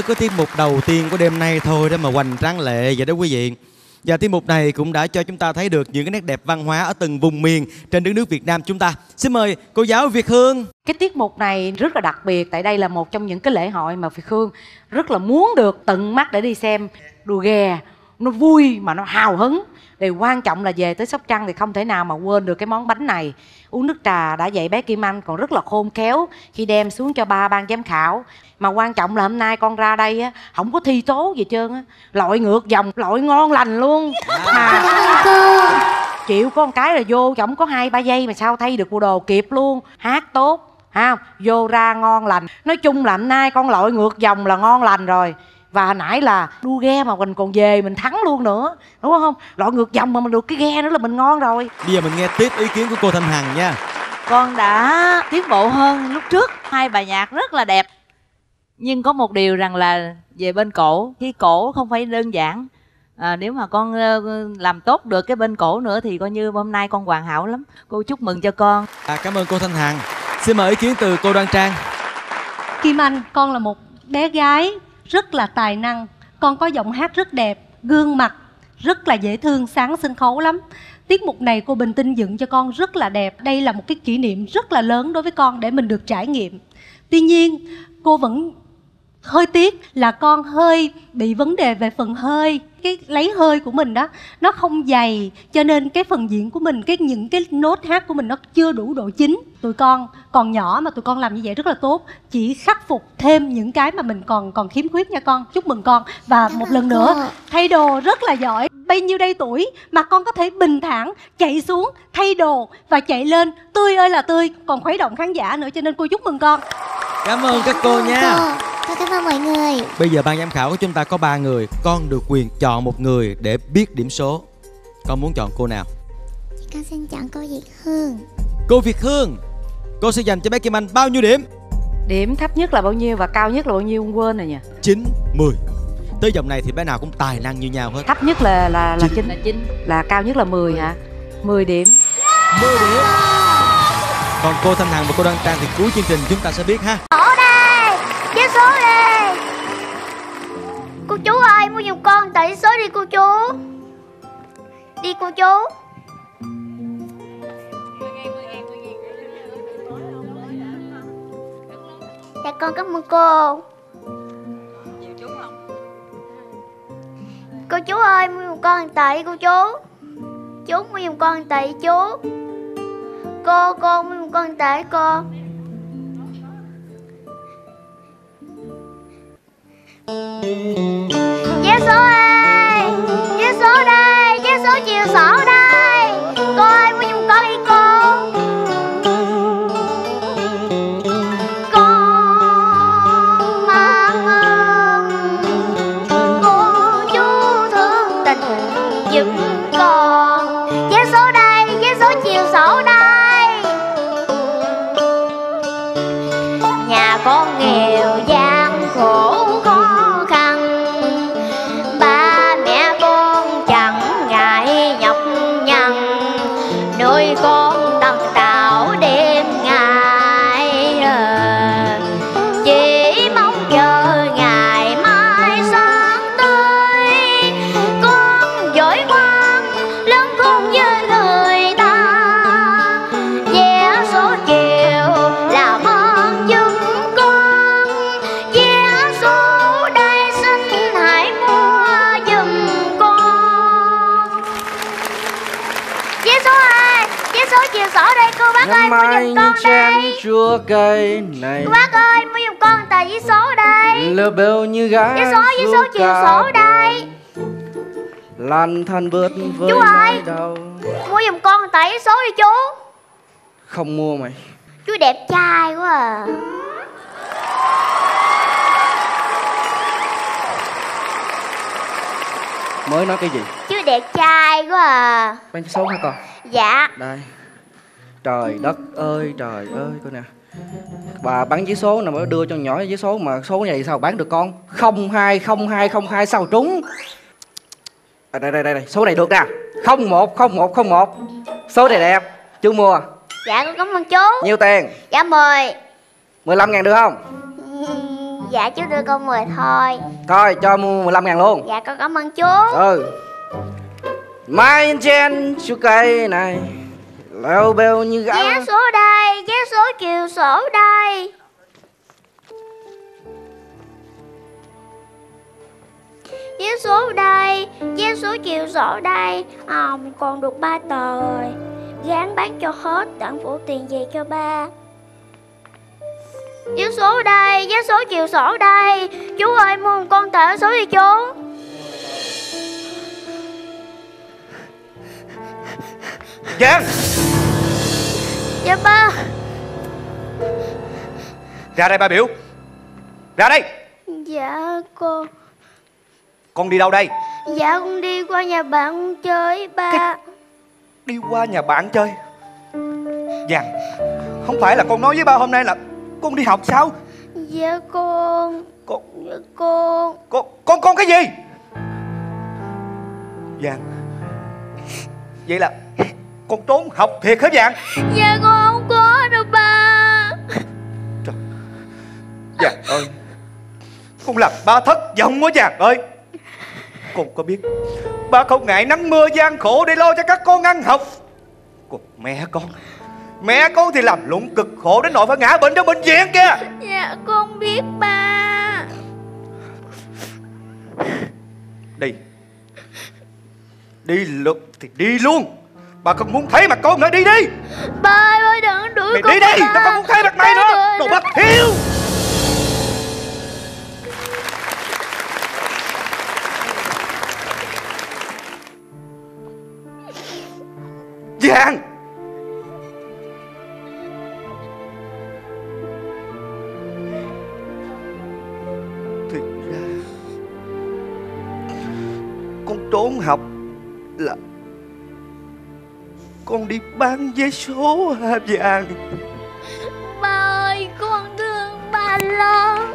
Speaker 3: Mới có tiết mục đầu tiên của đêm nay thôi đó mà hoành tráng lệ vậy đó quý vị. Và tiết mục này cũng đã cho chúng ta thấy được những cái nét đẹp văn hóa ở từng vùng miền trên đất nước Việt Nam chúng ta. Xin mời cô giáo Việt Hương.
Speaker 18: Cái tiết mục này rất là đặc biệt, tại đây là một trong những cái lễ hội mà Việt Hương rất là muốn được tận mắt để đi xem đùa ghè nó vui mà nó hào hứng. Thì quan trọng là về tới Sóc Trăng thì không thể nào mà quên được cái món bánh này. Uống nước trà đã dạy bé Kim Anh còn rất là khôn khéo khi đem xuống cho ba ban giám khảo. Mà quan trọng là hôm nay con ra đây á không có thi tố gì trơn á. Lội ngược dòng lội ngon lành luôn. Mà chịu có một cái là vô chẳng có hai ba giây mà sao thay được bộ đồ kịp luôn. Hát tốt ha vô ra ngon lành. Nói chung là hôm nay con lội ngược dòng là ngon lành rồi và hồi nãy là đua ghe mà mình còn về mình thắng luôn nữa đúng không? Lội ngược dòng mà mình được cái ghe nữa là mình ngon rồi.
Speaker 3: Bây giờ mình nghe tiếp ý kiến của cô Thanh Hằng nha.
Speaker 5: con đã tiến bộ hơn lúc trước. Hai bài nhạc rất là đẹp. Nhưng có một điều rằng là về bên cổ cái cổ không phải đơn giản. À, nếu mà con ờ, làm tốt được cái bên cổ nữa thì coi như hôm nay con hoàn hảo lắm. Cô chúc mừng cho con.
Speaker 3: À, cảm ơn cô Thanh Hằng. Xin mời ý kiến từ cô Đoan Trang.
Speaker 9: Kim Anh, con là một bé gái rất là tài năng. Con có giọng hát rất đẹp, gương mặt rất là dễ thương, sáng sân khấu lắm. Tiết mục này cô Bình Tinh dựng cho con rất là đẹp. Đây là một cái kỷ niệm rất là lớn đối với con để mình được trải nghiệm. Tuy nhiên, cô vẫn hơi tiếc là con hơi bị vấn đề về phần hơi. cái lấy hơi của mình đó nó không dày cho nên cái phần diễn của mình cái những cái nốt hát của mình nó chưa đủ độ chính tụi con còn nhỏ mà tụi con làm như vậy rất là tốt. Chỉ khắc phục thêm những cái mà mình còn còn khiếm khuyết nha con. Chúc mừng con. Và một lần nữa thay đồ rất là giỏi. Bao nhiêu đây tuổi mà con có thể bình thản chạy xuống thay đồ và chạy lên. Tươi ơi là tươi còn khuấy động khán giả nữa cho nên cô chúc mừng con.
Speaker 3: Cảm ơn các cô nha.
Speaker 16: Con cảm ơn mọi người.
Speaker 3: Bây giờ ban giám khảo của chúng ta có 3 người. Con được quyền chọn một người để biết điểm số. Con muốn chọn cô nào?
Speaker 16: Con xin chọn cô Việt Hương.
Speaker 3: Cô Việt Hương Cô sẽ dành cho bé Kim Anh bao nhiêu điểm?
Speaker 18: Điểm thấp nhất là bao nhiêu và cao nhất là bao nhiêu con quên rồi nhỉ?
Speaker 3: 9, 10 Tới vòng này thì bé nào cũng tài năng như nhau hết.
Speaker 18: Thấp nhất là là là
Speaker 3: Chín.
Speaker 18: chín. Là cao nhất là 10 hả? 10 điểm.
Speaker 3: 10 điểm. Còn cô Thanh Hằng và cô Đăng Trang thì cuối chương trình chúng ta sẽ biết ha.
Speaker 12: Ở đây Vé số đây Cô chú ơi mua giùm con vé số đi cô chú. Đi cô chú Dạ con cảm ơn cô. Cô chú ơi mua giùm con đi cô chú. Chú mua giùm con đi chú. Cô cô mua giùm con đi cô. Vé số ơi Vé số đây Vé số chiều sổ đây bác ơi mua giùm con đây.
Speaker 19: chua cay này.
Speaker 12: Bác ơi mua giùm con tờ vé số đây.
Speaker 19: Lơ bêu như gái
Speaker 12: Vé số vé số chiều sổ đây.
Speaker 19: Lan than bớt với
Speaker 12: Chú ơi.
Speaker 19: đau
Speaker 12: Mua giùm con tờ vé số đi chú.
Speaker 19: Không mua mày.
Speaker 12: Chú đẹp trai quá à.
Speaker 19: Mới nói cái gì?
Speaker 12: Chú đẹp trai quá à.
Speaker 19: Bán số hả con?
Speaker 12: Dạ.
Speaker 19: Đây Trời đất ơi trời ơi coi nè. Bà bán giấy số nè mới đưa cho nhỏ giấy số mà số này sao bán được con? 020202 sao trúng? À, đây đây đây đây số này được nè. 010101 số này đẹp chú mua.
Speaker 12: Dạ con cảm ơn chú.
Speaker 19: Nhiêu tiền?
Speaker 12: Dạ mời
Speaker 19: 15 ngàn được không?
Speaker 12: Dạ chú đưa con 10 thôi.
Speaker 19: Coi cho mua 15 ngàn luôn.
Speaker 12: Dạ con cảm ơn chú.
Speaker 19: Ừ. Mai trên chú cây này leo bêu như gạo
Speaker 12: Vé số đây Vé số chiều sổ đây. Vé số đây Vé số chiều sổ đây. À, mình còn được 3 tờ rồi. Gán bán cho hết Đặng phụ tiền về cho ba. Vé số đây Vé số chiều sổ đây. Chú ơi mua một con tờ số đi chú.
Speaker 20: Giang
Speaker 12: Dạ ba.
Speaker 20: Ra đây ba biểu. Ra đây.
Speaker 12: Dạ con
Speaker 20: Con đi đâu đây?
Speaker 12: Dạ con đi qua nhà bạn chơi ba.
Speaker 20: Đi qua nhà bạn chơi? Giang Không phải là con nói với ba hôm nay là Con đi học sao?
Speaker 12: Dạ con
Speaker 20: Con
Speaker 12: Dạ con
Speaker 20: Con con con cái gì? Giang Vậy là Con trốn học thiệt hả Giang
Speaker 12: Dạ con không có đâu ba. (laughs)
Speaker 20: Giang ơi. Con làm ba thất vọng quá Giang ơi. Con có biết Ba không ngại nắng mưa gian khổ để lo cho các con ăn học. Còn mẹ con Mẹ con thì làm lụng cực khổ đến nỗi phải ngã bệnh trong bệnh viện kìa.
Speaker 12: Dạ con biết ba.
Speaker 20: Đi. Đi được thì đi luôn Bà không muốn thấy mặt con nữa đi đi.
Speaker 12: Ba ơi đừng đuổi
Speaker 20: Mày
Speaker 12: con
Speaker 20: đi đi. Tao không muốn thấy mặt mày
Speaker 12: Ba
Speaker 20: nữa. Đồ
Speaker 12: đừng-
Speaker 20: bất hiếu Giang. Thì ra Con trốn học Là con đi bán vé số hả vàng
Speaker 12: Ba ơi, con thương ba lắm.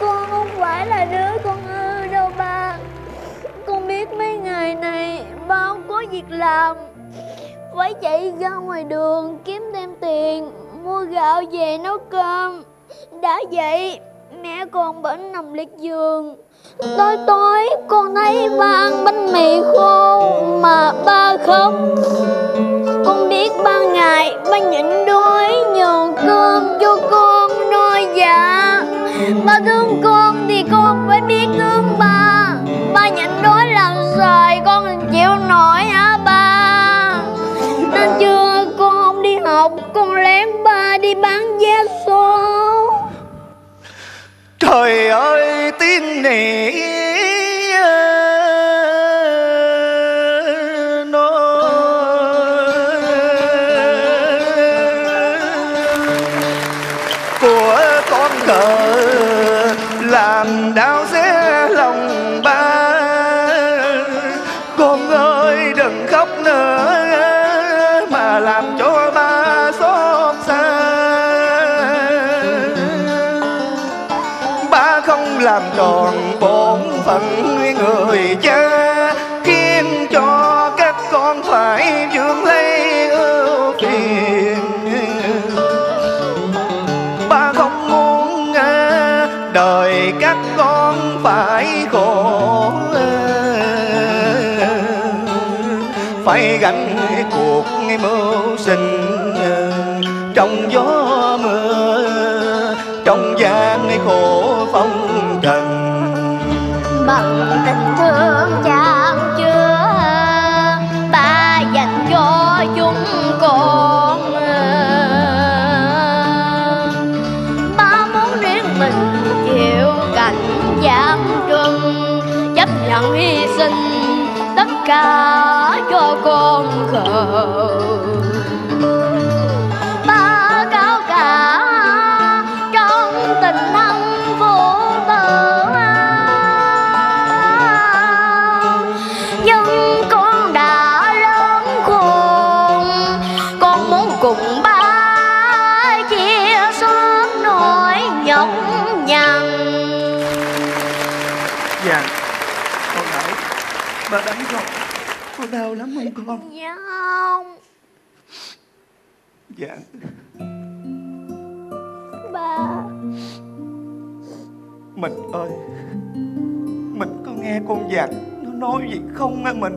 Speaker 12: Con không phải là đứa con hư đâu ba Con biết mấy ngày này ba không có việc làm. Phải chạy ra ngoài đường kiếm thêm tiền, Mua gạo về nấu cơm. Đã vậy, mẹ còn bệnh nằm liệt giường. Tối tối con thấy ba ăn bánh mì khô Mà ba khóc. Con biết ba ngày ba nhịn đói nhờ cơm cho con nuôi dạ Ba thương con thì con phải biết thương ba. Ba nhịn đói làm xài con chịu nổi hả ba? Nên chưa con không đi học, con lén ba đi bán vé số.
Speaker 20: Trời ơi! Tiếng nỉ trong gió mưa, trong gian khổ phong trần.
Speaker 12: Bằng tình thương chan chứa ba dành cho chúng con. Ba muốn riêng mình chịu cảnh gian truân chấp nhận hy sinh tất cả.
Speaker 20: Lắm không
Speaker 12: dạ không?
Speaker 20: Dạ.
Speaker 12: Ba.
Speaker 20: Mình ơi. Mình có nghe con dặn Nó nói gì không á mình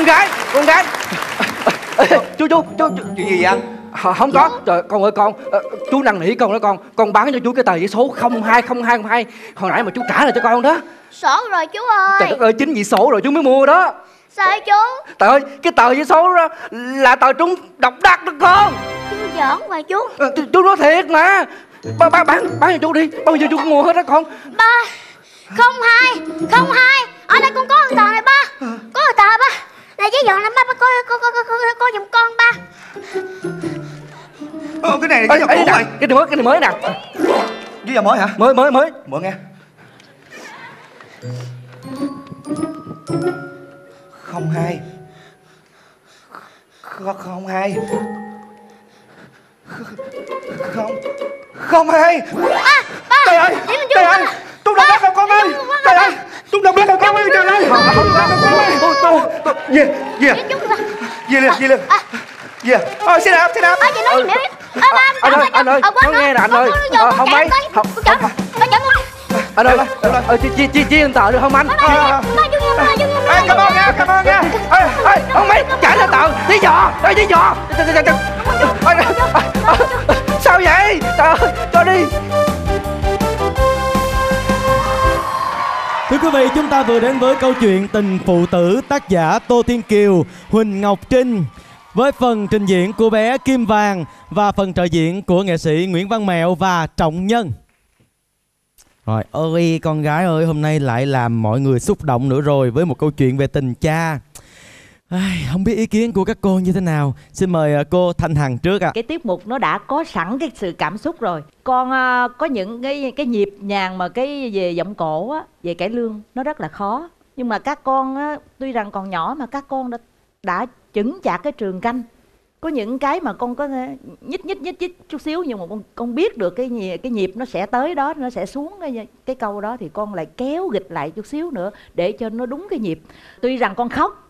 Speaker 12: con
Speaker 19: gái con gái. Chú chú chú chú
Speaker 20: chuyện gì vậy?
Speaker 19: Ờ, không có. Trời con ơi con ờ, chú năn nỉ con đó con. Con bán cho chú cái tờ giấy số 020202 hồi nãy mà chú trả lại cho con đó.
Speaker 12: Sổ rồi chú
Speaker 19: trời
Speaker 12: ơi
Speaker 19: đất ơi chính vì số rồi chú mới mua đó.
Speaker 12: Sao chú?
Speaker 19: Trời ơi cái tờ giấy số đó là tờ trúng độc đắc đó con.
Speaker 12: Chú giỡn mà chú.
Speaker 19: Ờ, chú, chú nói thiệt mà. Ba, ba, bán bán cho chú đi. Bao giờ chú cũng mua hết đó con.
Speaker 12: Ba không hai không hai. Ở đây con có một tờ này ba. Có một tờ ba là giấy dọn là ba ba có có có có có, có giùm con ba.
Speaker 20: Ờ, cái này cái giọt
Speaker 19: ê,
Speaker 20: cũ rồi
Speaker 19: cái này mới cái này mới nè.
Speaker 20: Với giờ mới hả?
Speaker 19: Mới mới mới.
Speaker 20: Mượn nghe. Không hai Không, không hai Không. Không hai
Speaker 12: à, ba
Speaker 20: Trời ơi Trời ơi Tung đồng đất rồi con ơi Trời ơi Tung đồng đất rồi con ơi Trời ơi. Tung đồng đất rồi con ơi Tôi Về về Về liền về liền.
Speaker 19: Dạ Ờ xe đạp xe đạp
Speaker 21: Ơ chị nói gì mẹ Ơ ba
Speaker 19: Anh ơi anh ơi. Nó nghe nè anh ơi. Ờ, Không mấy. Không
Speaker 21: Ba chở con
Speaker 19: Anh ơi Ờ chi chi chi chi anh tờ được không anh Ờ, cảm ơn nha, cảm ơn nha. Ông mấy, trả lên tàu, tí giò, ê, tí giò. Sao vậy? Trời ơi, cho đi.
Speaker 3: Thưa quý vị, chúng ta vừa đến với câu chuyện Tình Phụ Tử tác giả Tô Thiên Kiều, Huỳnh Ngọc Trinh với phần trình diễn của bé Kim Vàng và phần trợ diễn của nghệ sĩ Nguyễn Văn Mẹo và Trọng Nhân. Rồi, ơi con gái ơi, hôm nay lại làm mọi người xúc động nữa rồi với một câu chuyện về tình cha. Ai, không biết ý kiến của các cô như thế nào. Xin mời à, cô Thanh Hằng trước ạ.
Speaker 5: cái tiết mục nó đã có sẵn cái sự cảm xúc rồi con uh, có những cái cái nhịp nhàng mà cái về giọng cổ á về cải lương nó rất là khó nhưng mà các con á tuy rằng còn nhỏ mà các con đã đã chững chạc cái trường canh có những cái mà con có thể nhích nhích nhích nhích chút xíu nhưng mà con con biết được cái nhịp, cái nhịp nó sẽ tới đó nó sẽ xuống cái cái câu đó thì con lại kéo gịch lại chút xíu nữa để cho nó đúng cái nhịp. Tuy rằng con khóc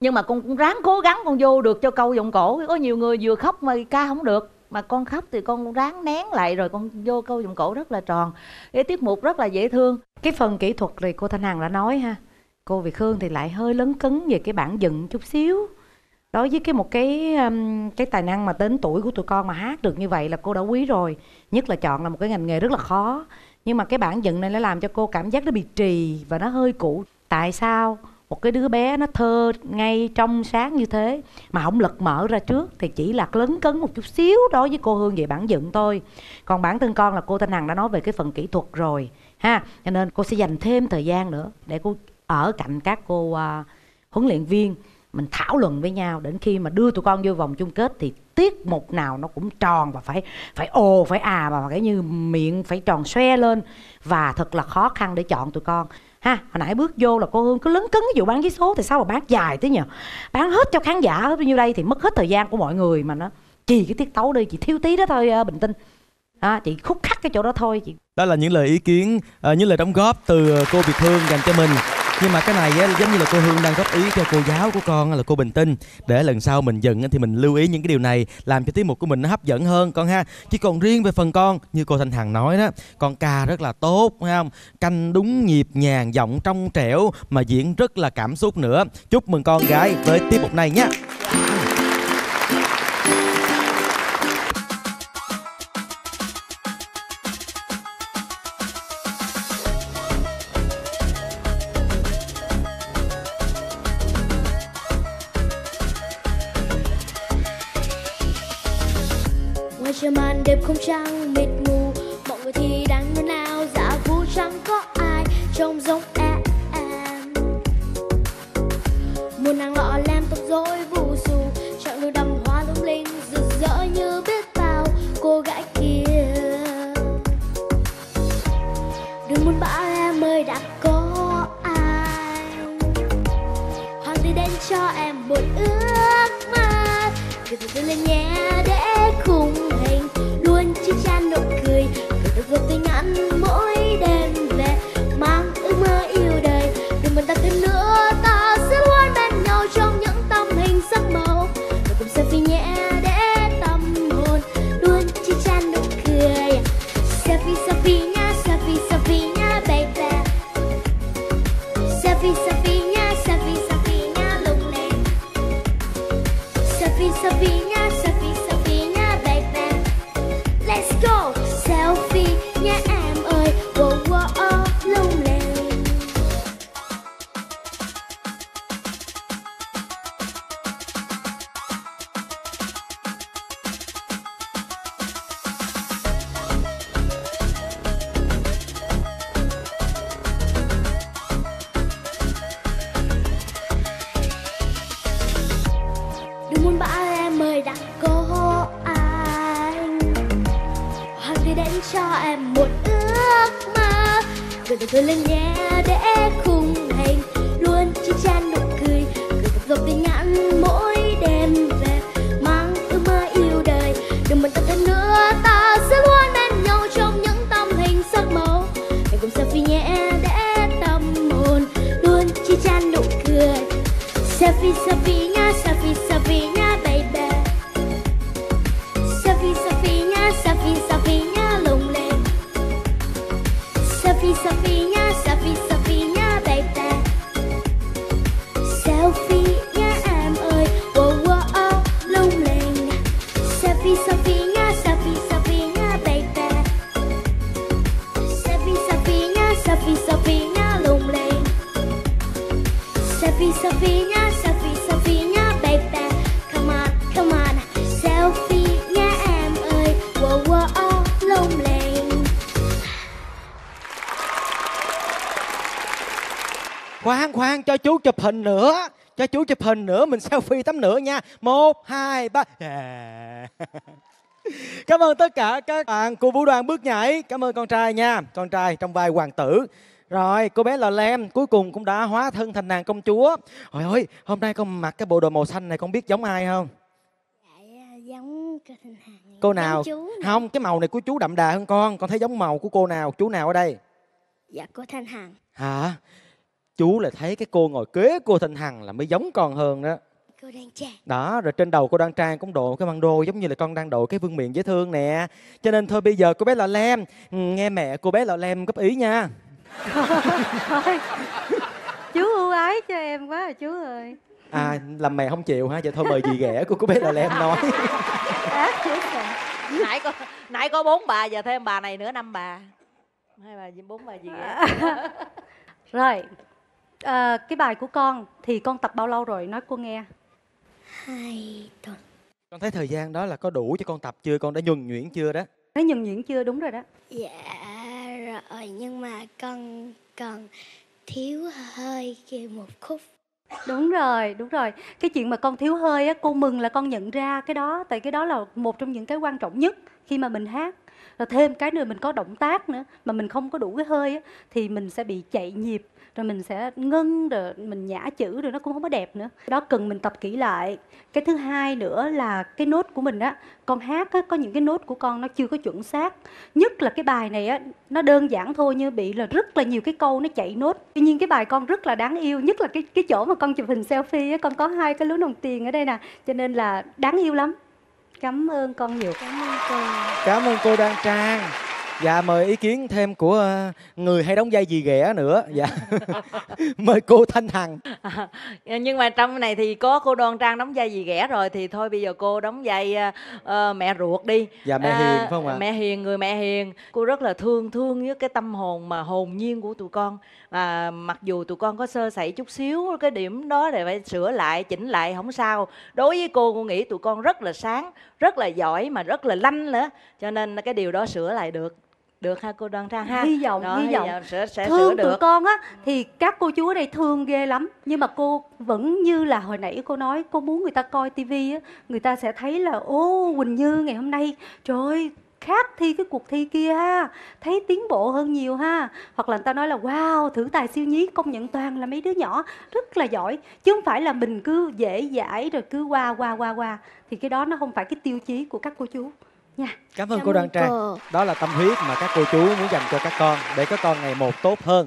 Speaker 5: nhưng mà con cũng ráng cố gắng con vô được cho câu giọng cổ. Có nhiều người vừa khóc mà ca không được mà con khóc thì con ráng nén lại rồi con vô câu giọng cổ rất là tròn. Cái tiết mục rất là dễ thương.
Speaker 18: Cái phần kỹ thuật thì cô thanh hằng đã nói ha cô việt hương thì lại hơi lấn cấn về cái bản dựng chút xíu đối với cái một cái um, cái tài năng mà đến tuổi của tụi con mà hát được như vậy là cô đã quý rồi. Nhất là chọn là một cái ngành nghề rất là khó. Nhưng mà cái bản dựng này nó làm cho cô cảm giác nó bị trì và nó hơi cũ. Tại sao một cái đứa bé nó thơ ngay trong sáng như thế mà không lật mở ra trước thì chỉ là lấn cấn một chút xíu đối với cô hương về bản dựng thôi. Còn bản thân con là cô thanh hằng đã nói về cái phần kỹ thuật rồi ha. Cho nên cô sẽ dành thêm thời gian nữa để cô ở cạnh các cô uh, huấn luyện viên mình thảo luận với nhau đến khi mà đưa tụi con vô vòng chung kết thì tiết mục nào nó cũng tròn và phải phải ồ phải à và cái như miệng phải tròn xoe lên. Và thật là khó khăn để chọn tụi con. Ha hồi nãy bước vô là cô hương cứ lấn cấn ví dụ bán vé số thì sao mà bán dài thế nhỉ bán hết cho khán giả hết bao nhiêu đây thì mất hết thời gian của mọi người mà nó chỉ cái tiết tấu đi chỉ thiếu tí đó thôi à, bình tinh. À, chị khúc khắc cái chỗ đó thôi chị
Speaker 3: Đó là những lời ý kiến, à, những lời đóng góp từ cô Việt Hương dành cho mình. Nhưng mà cái này á, giống như là cô Hương đang góp ý cho cô giáo của con là cô Bình Tinh để lần sau mình dựng thì mình lưu ý những cái điều này làm cho tiết mục của mình nó hấp dẫn hơn con ha. Chứ còn riêng về phần con như cô Thanh Hằng nói đó, con ca rất là tốt phải không? Canh đúng nhịp nhàng, giọng trong trẻo mà diễn rất là cảm xúc nữa. Chúc mừng con gái với tiết mục này nhé.
Speaker 12: Đẹp không trăng, mịt mù. Mọi người thì đang nôn nao giả vũ chẳng có ai trông giống em. Một nàng lọ lem tóc rối bù xù chọn đôi đầm hoa lung linh rực rỡ như biết bao cô gái kia. Đừng muốn bảo em ơi, đã có ai hoàng đi đến cho em một ước mơ. Cứ từ từ lên nhé, để chỉ tràn nụ cười cười được vô tới nhãn. Gửi từ
Speaker 3: chụp hình nữa. Cho chú chụp hình nữa mình selfie tấm nữa nha. Một hai ba. (laughs) Cảm ơn tất cả các bạn của vũ đoàn bước nhảy. Cảm ơn con trai nha. Con trai trong vai hoàng tử. Rồi cô bé là lem cuối cùng cũng đã hóa thân thành nàng công chúa. Trời ơi hôm nay con mặc cái bộ đồ màu xanh này con biết giống ai không?
Speaker 12: Giống thanh hằng
Speaker 3: cô nào?
Speaker 12: Giống
Speaker 3: không cái màu này của chú đậm đà hơn con. Con thấy giống màu của cô nào? Chú nào ở đây?
Speaker 12: Dạ cô thanh hằng.
Speaker 3: Hả chú là thấy cái cô ngồi kế cô thanh hằng là mới giống con hơn đó.
Speaker 12: Cô đang trang
Speaker 3: đó rồi trên đầu cô đang trang cũng đội cái băng đô giống như là con đang đội cái vương miện dễ thương nè. Cho nên thôi bây giờ cô bé là lem ừ, nghe mẹ cô bé là lem góp ý nha.
Speaker 9: Thôi, (laughs) chú ưu ái cho em quá à chú ơi.
Speaker 3: À làm mẹ không chịu hả? Vậy thôi mời dì ghẻ của cô bé là lem nói.
Speaker 9: Rồi
Speaker 5: nãy có nãy có bốn bà giờ thêm bà này nữa năm bà. Hai bà bốn bà gì ghẻ. (laughs)
Speaker 9: Rồi à, cái bài của con thì con tập bao lâu rồi? Nói cô nghe.
Speaker 12: Hai tuần.
Speaker 3: Con thấy thời gian đó là có đủ cho con tập chưa? Con đã nhuần nhuyễn chưa đó?
Speaker 9: Nói nhuần nhuyễn chưa? Đúng rồi đó.
Speaker 12: Dạ rồi nhưng mà con còn thiếu hơi kia một khúc.
Speaker 9: Đúng rồi đúng rồi. Cái chuyện mà con thiếu hơi á cô mừng là con nhận ra cái đó tại cái đó là một trong những cái quan trọng nhất khi mà mình hát. Rồi thêm cái nữa mình có động tác nữa mà mình không có đủ cái hơi á thì mình sẽ bị chạy nhịp rồi mình sẽ ngân rồi mình nhả chữ rồi nó cũng không có đẹp nữa. Đó, cần mình tập kỹ lại. Cái thứ hai nữa là cái nốt của mình á, con hát á, có những cái nốt của con nó chưa có chuẩn xác. Nhất là cái bài này á, nó đơn giản thôi như bị là rất là nhiều cái câu nó chạy nốt. Tuy nhiên cái bài con rất là đáng yêu, nhất là cái cái chỗ mà con chụp hình selfie á, con có hai cái lúa đồng tiền ở đây nè. Cho nên là đáng yêu lắm. Cảm ơn con nhiều.
Speaker 12: Cảm ơn cô.
Speaker 3: Cảm ơn cô đan trang dạ mời ý kiến thêm của ờ, người hay đóng vai dì ghẻ nữa. Dạ. (laughs) Mời cô thanh hằng.
Speaker 5: Nhưng mà trong này thì có cô đoan trang đóng vai gì ghẻ rồi thì thôi bây giờ cô đóng vai ờ, mẹ ruột đi.
Speaker 3: Dạ, mẹ hiền, phải không ạ?
Speaker 5: mẹ hiền người mẹ hiền. Cô rất là thương thương với cái tâm hồn mà hồn nhiên của tụi con. À, mặc dù tụi con có sơ sẩy chút xíu cái điểm đó để phải sửa lại chỉnh lại không sao. Đối với cô cô nghĩ tụi con rất là sáng rất là giỏi mà rất là lanh nữa. Cho nên cái điều đó sửa lại được được ha cô đoan trang ha?
Speaker 9: Hy vọng
Speaker 5: Đó,
Speaker 9: hy vọng.
Speaker 5: sẽ, sẽ
Speaker 9: thương
Speaker 5: sửa
Speaker 9: tụi
Speaker 5: được.
Speaker 9: con á thì các cô chú ở đây thương ghê lắm. Nhưng mà cô vẫn như là hồi nãy cô nói cô muốn người ta coi tivi á người ta sẽ thấy là ô quỳnh như ngày hôm nay trời ơi khác thi cái cuộc thi kia ha thấy tiến bộ hơn nhiều ha. Hoặc là người ta nói là wow thử tài siêu nhí công nhận toàn là mấy đứa nhỏ rất là giỏi. Chứ không phải là mình cứ dễ dãi rồi cứ qua qua qua qua. Thì cái đó nó không phải cái tiêu chí của các cô chú nha.
Speaker 3: Cảm ơn cô đoan trang đó là tâm huyết mà các cô chú muốn dành cho các con để các con ngày một tốt hơn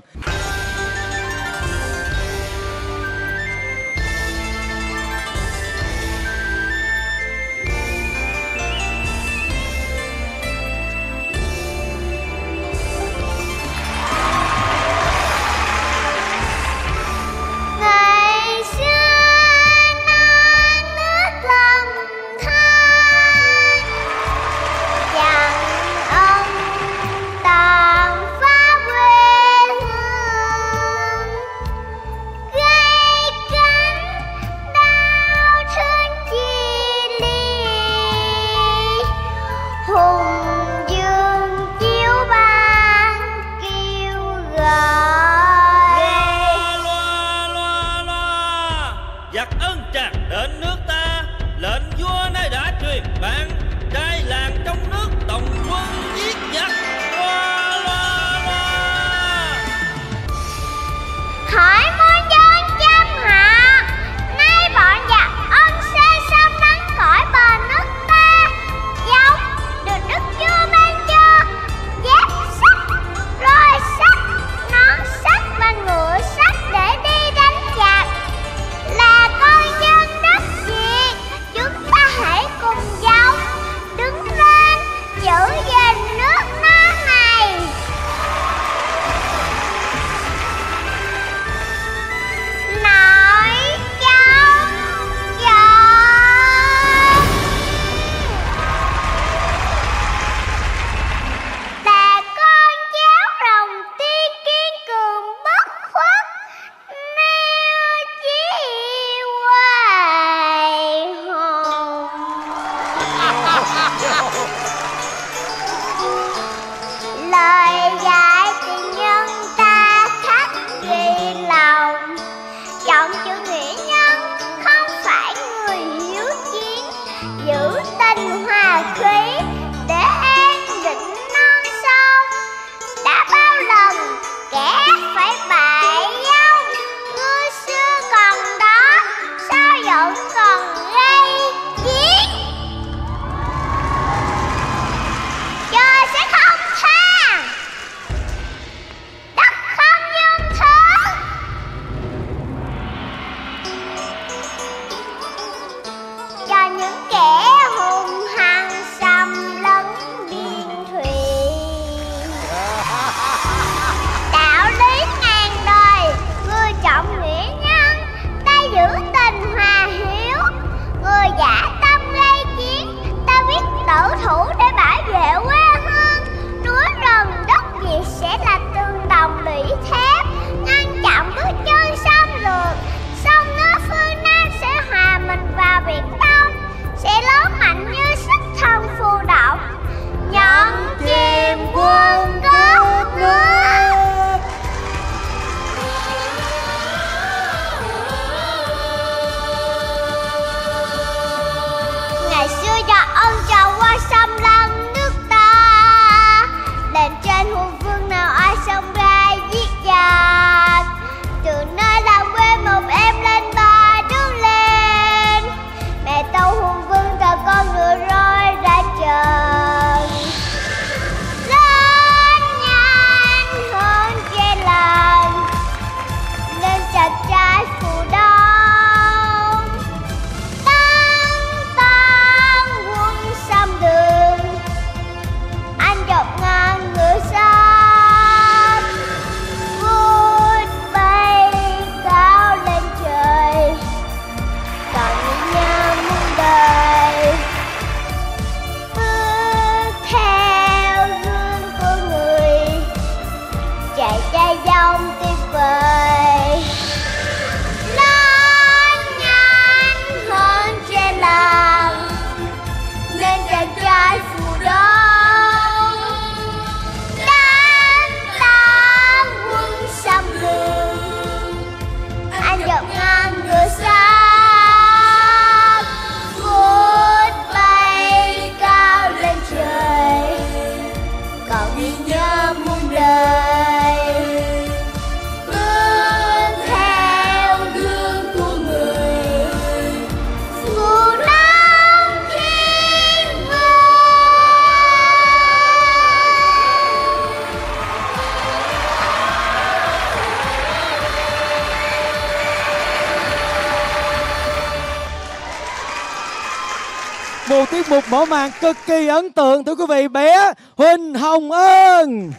Speaker 16: một
Speaker 3: màn cực kỳ ấn tượng thưa quý vị bé Huỳnh Hồng Ân.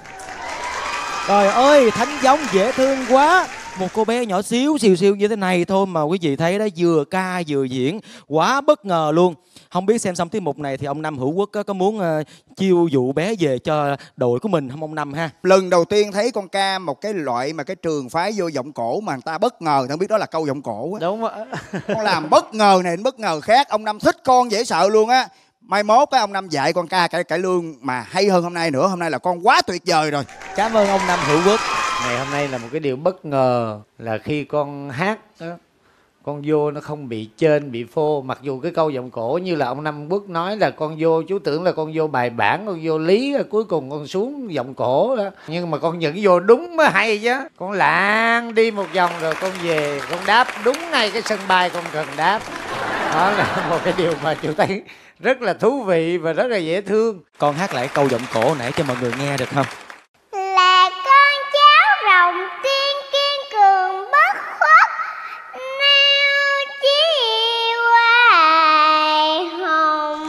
Speaker 3: Trời ơi thánh giống dễ thương quá. Một cô bé nhỏ xíu xìu xìu như thế này thôi mà quý vị thấy đó vừa ca vừa diễn quá bất ngờ luôn. Không biết xem xong tiết mục này thì ông Năm Hữu Quốc có, có muốn ờ, chiêu dụ bé về cho đội của mình không ông Năm ha?
Speaker 11: Lần đầu tiên thấy con ca một cái loại mà cái trường phái vô giọng cổ mà người ta bất ngờ không biết đó là câu giọng cổ á.
Speaker 15: Đúng
Speaker 11: con làm bất ngờ này đến bất ngờ khác ông năm thích con dễ sợ luôn á mai mốt cái ông năm dạy con ca cải cải lương mà hay hơn hôm nay nữa. Hôm nay là con quá tuyệt vời rồi.
Speaker 3: Cảm ơn ông Năm Hữu Quốc.
Speaker 13: Ngày hôm nay là một cái điều bất ngờ là khi con hát đó, con vô nó không bị trên bị phô. Mặc dù cái câu giọng cổ như là ông năm quốc nói là con vô chú tưởng là con vô bài bản con vô lý cuối cùng con xuống giọng cổ đó. Nhưng mà con vẫn vô đúng mới hay chứ. Con lạng đi một vòng rồi con về con đáp đúng ngay cái sân bay con cần đáp. Đó là (laughs) một cái điều mà chú thấy rất là thú vị và rất là dễ thương.
Speaker 3: Con hát lại câu giọng cổ nãy cho mọi người nghe được không?
Speaker 16: Là con cháu rồng tiên kiên cường bất khuất nêu chi hoài hồng.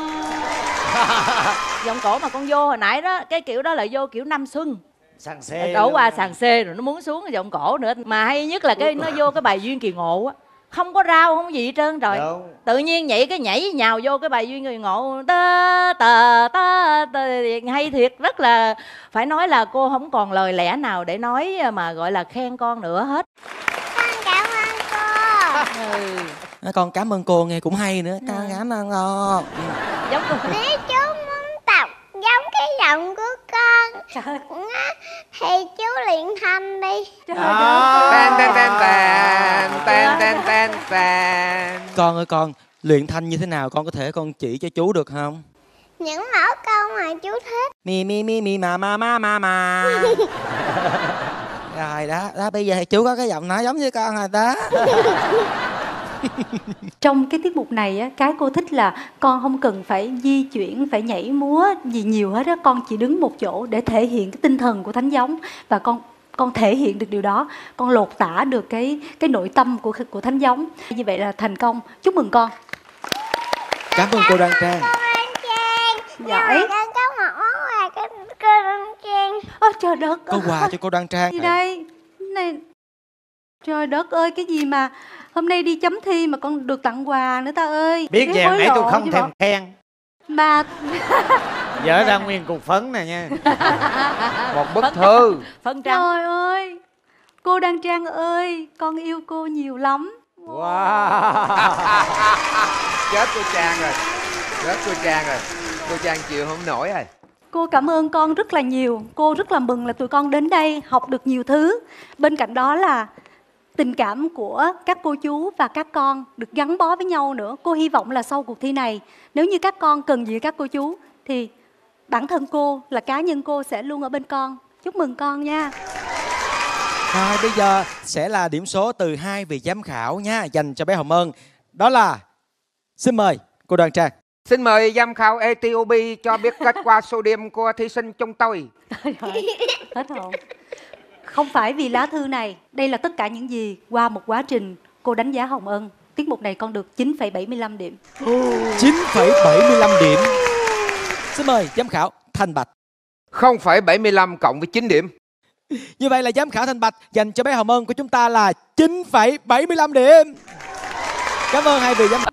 Speaker 16: (laughs)
Speaker 5: Giọng cổ mà con vô hồi nãy đó cái kiểu đó là vô kiểu năm xuân.
Speaker 13: Sàn xê
Speaker 5: đổ qua sàn xê rồi nó muốn xuống cái giọng cổ nữa. Mà hay nhất là cái nó vô cái bài duyên kỳ ngộ á không có rau không có gì hết trơn rồi.
Speaker 13: Đúng.
Speaker 5: tự nhiên nhảy cái nhảy nhào vô cái bài duyên kỳ ngộ. Tơ tờ tơ tờ hay thiệt rất là phải nói là cô không còn lời lẽ nào để nói mà gọi là khen con nữa hết.
Speaker 16: Cảm ơn cô.
Speaker 5: Ừ.
Speaker 3: Con cảm ơn cô nghe cũng hay nữa. Con cảm ơn con
Speaker 5: giống cô.
Speaker 16: Nếu chú giống cái giọng của con. Thì chú luyện thanh đi.
Speaker 17: Tên tên tên tên tên tên tên tên
Speaker 12: Con ơi con, luyện thanh như thế nào con có thể con chỉ cho chú được không?
Speaker 16: những mẫu câu mà chú thích.
Speaker 12: Mi mi mi mi ma ma ma ma ma. (laughs) Rồi đó, đó bây giờ chú có cái giọng nói giống như con rồi đó (laughs) (laughs)
Speaker 9: trong cái tiết mục này á cái cô thích là con không cần phải di chuyển phải nhảy múa gì nhiều hết á con chỉ đứng một chỗ để thể hiện cái tinh thần của thánh giống và con con thể hiện được điều đó. Con lột tả được cái cái nội tâm của của thánh giống. Như vậy là thành công. Chúc mừng con.
Speaker 12: Cảm ơn cô Đoan Trang.
Speaker 9: Giỏi
Speaker 16: quà cái cô Đoan Trang.
Speaker 9: Ơ trời đất
Speaker 12: Có quà cho cô Đoan Trang
Speaker 9: gì đây? Này. Trời đất ơi cái gì mà hôm nay đi chấm thi mà con được tặng quà nữa ta ơi.
Speaker 13: Biết vậy
Speaker 9: hối
Speaker 13: nãy tôi không thèm
Speaker 9: bộ.
Speaker 13: khen.
Speaker 9: Mà
Speaker 13: dở ra nguyên cục phấn nè nha. (laughs)
Speaker 17: Một bức thư.
Speaker 22: phân
Speaker 9: trời ơi cô đăng trang ơi con yêu cô nhiều lắm. (laughs)
Speaker 17: Chết cô trang rồi. Chết cô trang rồi. Cô trang chịu không nổi rồi.
Speaker 9: Cô cảm ơn con rất là nhiều. Cô rất là mừng là tụi con đến đây học được nhiều thứ. Bên cạnh đó là tình cảm của các cô chú và các con được gắn bó với nhau nữa. Cô hy vọng là sau cuộc thi này, nếu như các con cần gì các cô chú thì bản thân cô là cá nhân cô sẽ luôn ở bên con. Chúc mừng con nha.
Speaker 12: Rồi bây giờ sẽ là điểm số từ hai vị giám khảo nha Dành cho bé Hồng Ân Đó là Xin mời cô Đoan Trang
Speaker 17: Xin mời giám khảo Ethiopia cho biết kết quả số điểm của thí sinh chúng tôi. (laughs)
Speaker 9: Hết hồn. Không phải vì lá thư này, đây là tất cả những gì qua một quá trình cô đánh giá Hồng Ân. Tiết mục này con được 9,75 điểm.
Speaker 12: 9,75 điểm Xin mời giám khảo Thanh Bạch
Speaker 17: 0,75 cộng với 9 điểm.
Speaker 12: Như vậy là giám khảo Thanh Bạch dành cho bé Hồng Ân của chúng ta là 9,75 điểm Cảm ơn hai vị giám khảo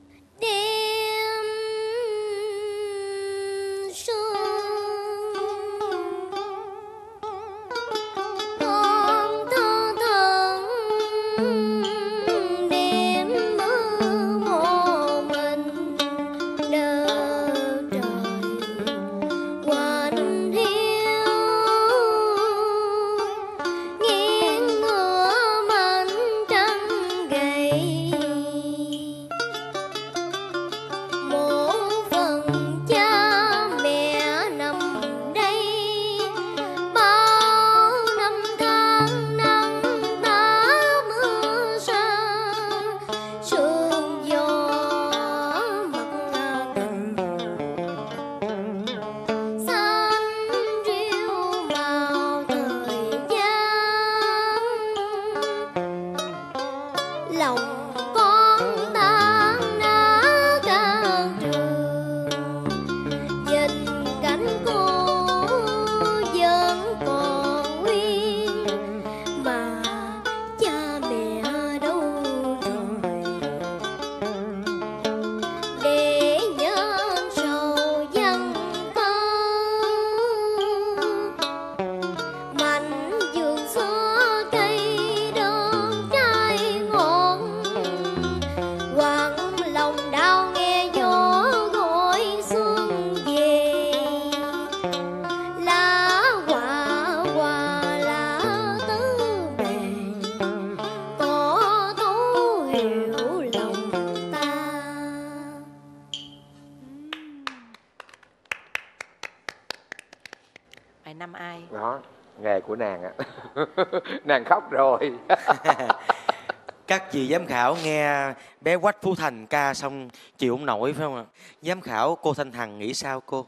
Speaker 3: rồi. (laughs)
Speaker 12: Các vị giám khảo nghe bé Quách Phú Thành ca xong chịu không nổi phải không ạ? Giám khảo cô Thanh Hằng nghĩ sao cô?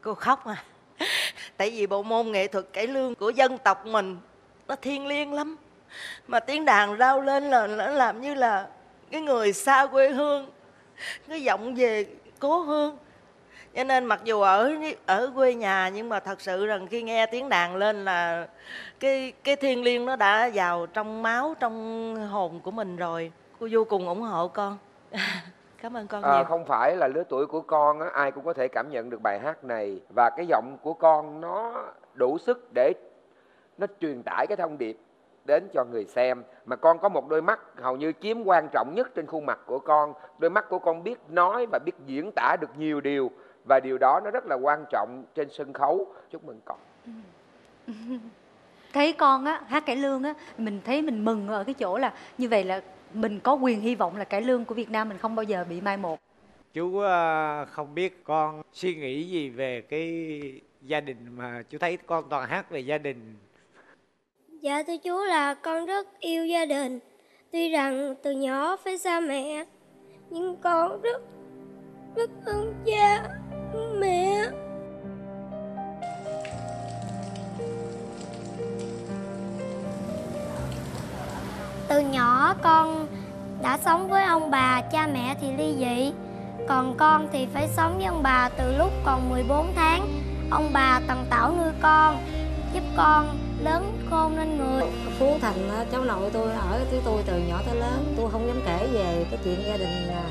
Speaker 5: cô khóc à tại vì bộ môn nghệ thuật cải lương của dân tộc mình nó thiêng liêng lắm mà tiếng đàn rao lên là nó làm như là cái người xa quê hương cái giọng về cố hương cho nên mặc dù ở ở quê nhà nhưng mà thật sự rằng khi nghe tiếng đàn lên là cái cái thiêng liêng nó đã vào trong máu trong hồn của mình rồi. Cô vô cùng ủng hộ con. (laughs) Cảm ơn con
Speaker 17: À,
Speaker 5: nhiều.
Speaker 17: không phải là lứa tuổi của con á, ai cũng có thể cảm nhận được bài hát này. Và cái giọng của con nó đủ sức để nó truyền tải cái thông điệp đến cho người xem. Mà con có một đôi mắt hầu như chiếm quan trọng nhất trên khuôn mặt của con. Đôi mắt của con biết nói và biết diễn tả được nhiều điều và điều đó nó rất là quan trọng trên sân khấu. Chúc mừng con (laughs)
Speaker 9: thấy con á hát cải lương á mình thấy mình mừng ở cái chỗ là như vậy là mình có quyền hy vọng là cải lương của Việt Nam mình không bao giờ bị mai một.
Speaker 13: Chú ờ, không biết con suy nghĩ gì về cái gia đình mà chú thấy con toàn hát về gia đình?
Speaker 23: Dạ thưa chú là con rất yêu gia đình. Tuy rằng từ nhỏ phải xa mẹ Nhưng con rất rất ơn cha mẹ. Từ nhỏ con đã sống với ông bà, cha mẹ thì ly dị. Còn con thì phải sống với ông bà từ lúc còn 14 tháng. Ông bà tần tảo nuôi con Giúp con lớn khôn nên người.
Speaker 24: Phú Thành á, cháu nội tôi ở với tôi từ nhỏ tới lớn tôi không dám kể về cái chuyện gia đình à,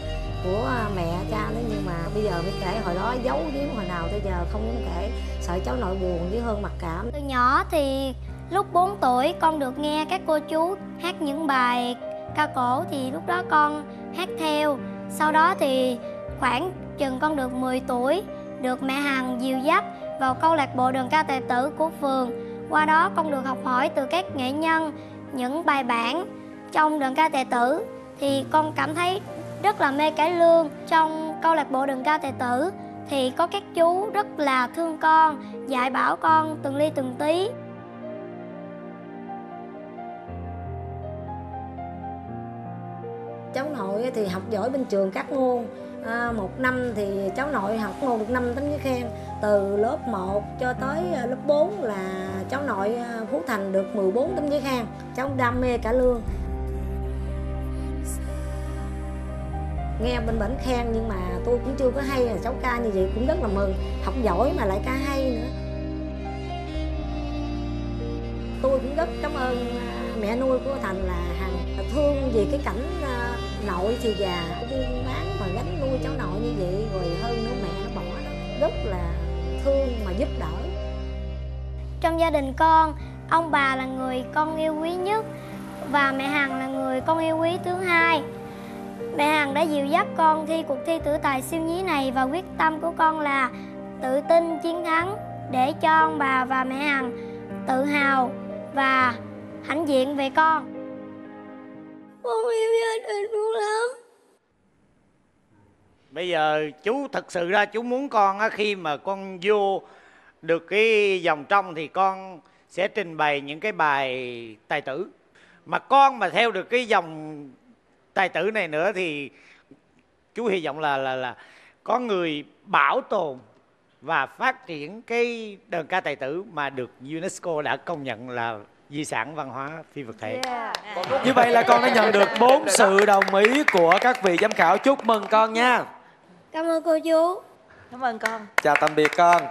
Speaker 24: của à, mẹ, cha nó nhưng mà bây giờ mới kể, hồi đó giấu giếm hồi nào tới giờ không dám kể sợ cháu nội buồn với hơn mặc cảm
Speaker 23: Từ nhỏ thì lúc 4 tuổi con được nghe các cô chú hát những bài ca cổ, thì lúc đó con hát theo. Sau đó thì khoảng chừng con được 10 tuổi, được mẹ Hằng dìu dắt vào câu lạc bộ đường ca tài tử của phường. Qua đó con được học hỏi từ các nghệ nhân, những bài bản trong đường ca tài tử thì con cảm thấy rất là mê cải lương trong câu lạc bộ đờn ca tài tử. Thì có các chú rất là thương con dạy bảo con từng ly từng tí.
Speaker 24: Cháu nội thì học giỏi bên trường các môn. À, một năm thì cháu nội học môn được 5 tấm giấy khen. Từ lớp 1 cho tới à, lớp 4 là cháu nội à, Phú Thành được 14 tấm giấy khen. Cháu đam mê cả lương. Nghe bên bển khen nhưng mà tôi cũng chưa có hay là cháu ca như vậy cũng rất là mừng. Học giỏi mà lại ca hay nữa. Tôi cũng rất cảm ơn à, mẹ nuôi của thành là hằng. Thương vì cái cảnh à, nội thì già buôn bán mà gánh nuôi cháu nội như vậy rồi hơn nữa mẹ nó bỏ đó. Rất là thương mà giúp đỡ.
Speaker 23: Trong gia đình con, ông bà là người con yêu quý nhất và mẹ Hằng là người con yêu quý thứ hai. Mẹ Hằng đã dìu dắt con thi cuộc thi tử tài siêu nhí này và quyết tâm của con là tự tin chiến thắng để cho ông bà và mẹ Hằng tự hào và hãnh diện về con. Con yêu gia đình con lắm.
Speaker 13: bây giờ chú thật sự ra chú muốn con á, khi mà con vô được cái vòng trong thì con sẽ trình bày những cái bài tài tử mà con mà theo được cái dòng tài tử này nữa thì chú hy vọng là là là có người bảo tồn và phát triển cái đơn ca tài tử mà được UNESCO đã công nhận là di sản văn hóa phi vật thể.
Speaker 16: Như vậy là con đã nhận được bốn sự đồng ý của các vị giám khảo. Chúc mừng con nha.
Speaker 23: Cảm ơn cô chú.
Speaker 5: Cảm ơn con.
Speaker 16: Chào tạm biệt con.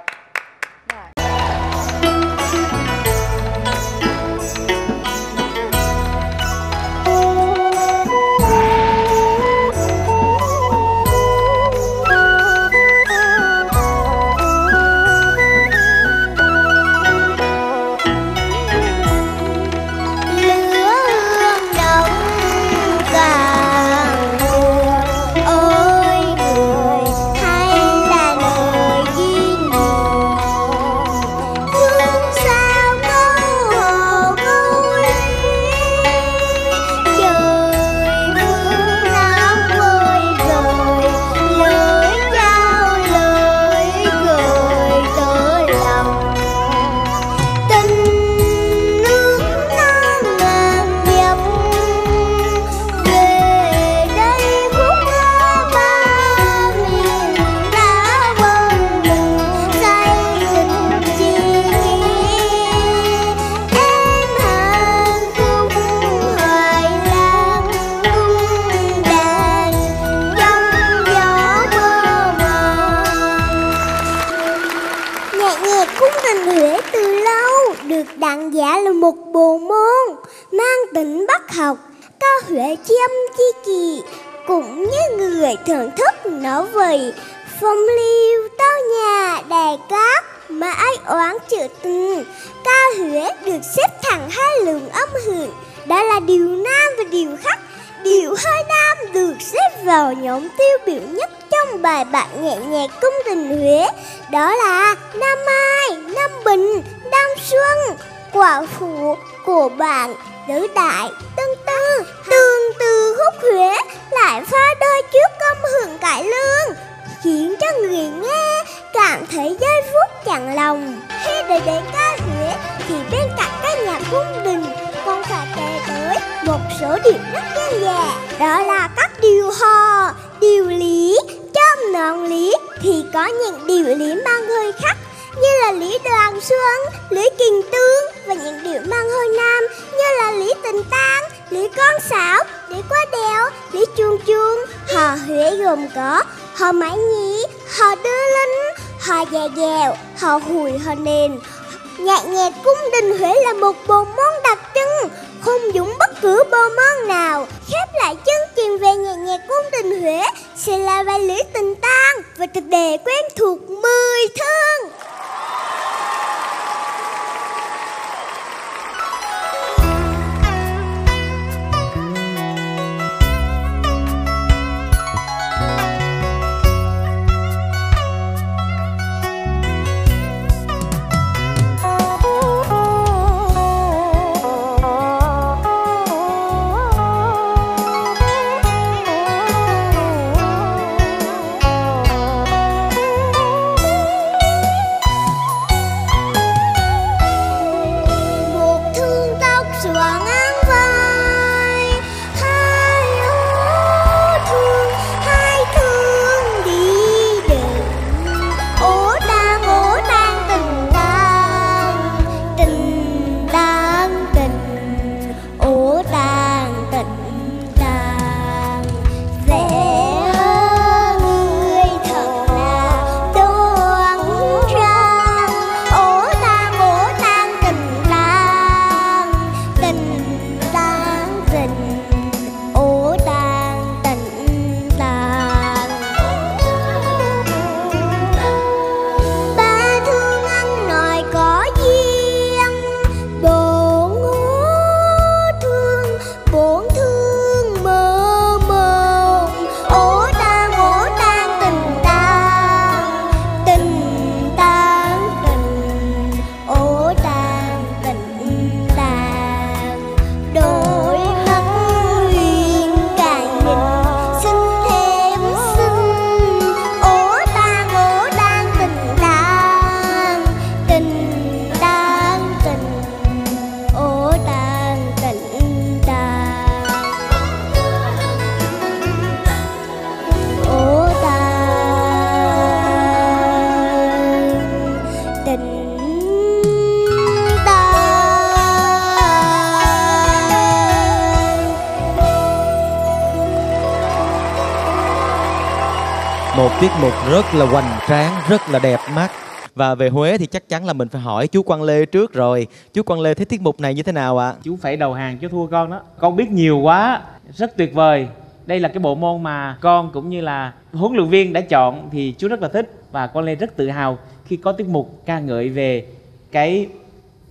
Speaker 25: Một
Speaker 3: mục rất là hoành tráng, rất là đẹp mắt. Và về Huế thì chắc chắn là mình phải hỏi chú Quang Lê trước rồi. Chú Quang Lê thấy tiết mục này như thế nào ạ?
Speaker 6: chú phải đầu hàng cho thua con đó con biết nhiều quá rất tuyệt vời đây là cái bộ môn mà con cũng như là huấn luyện viên đã chọn thì chú rất là thích và con Lê rất tự hào khi có tiết mục ca ngợi về cái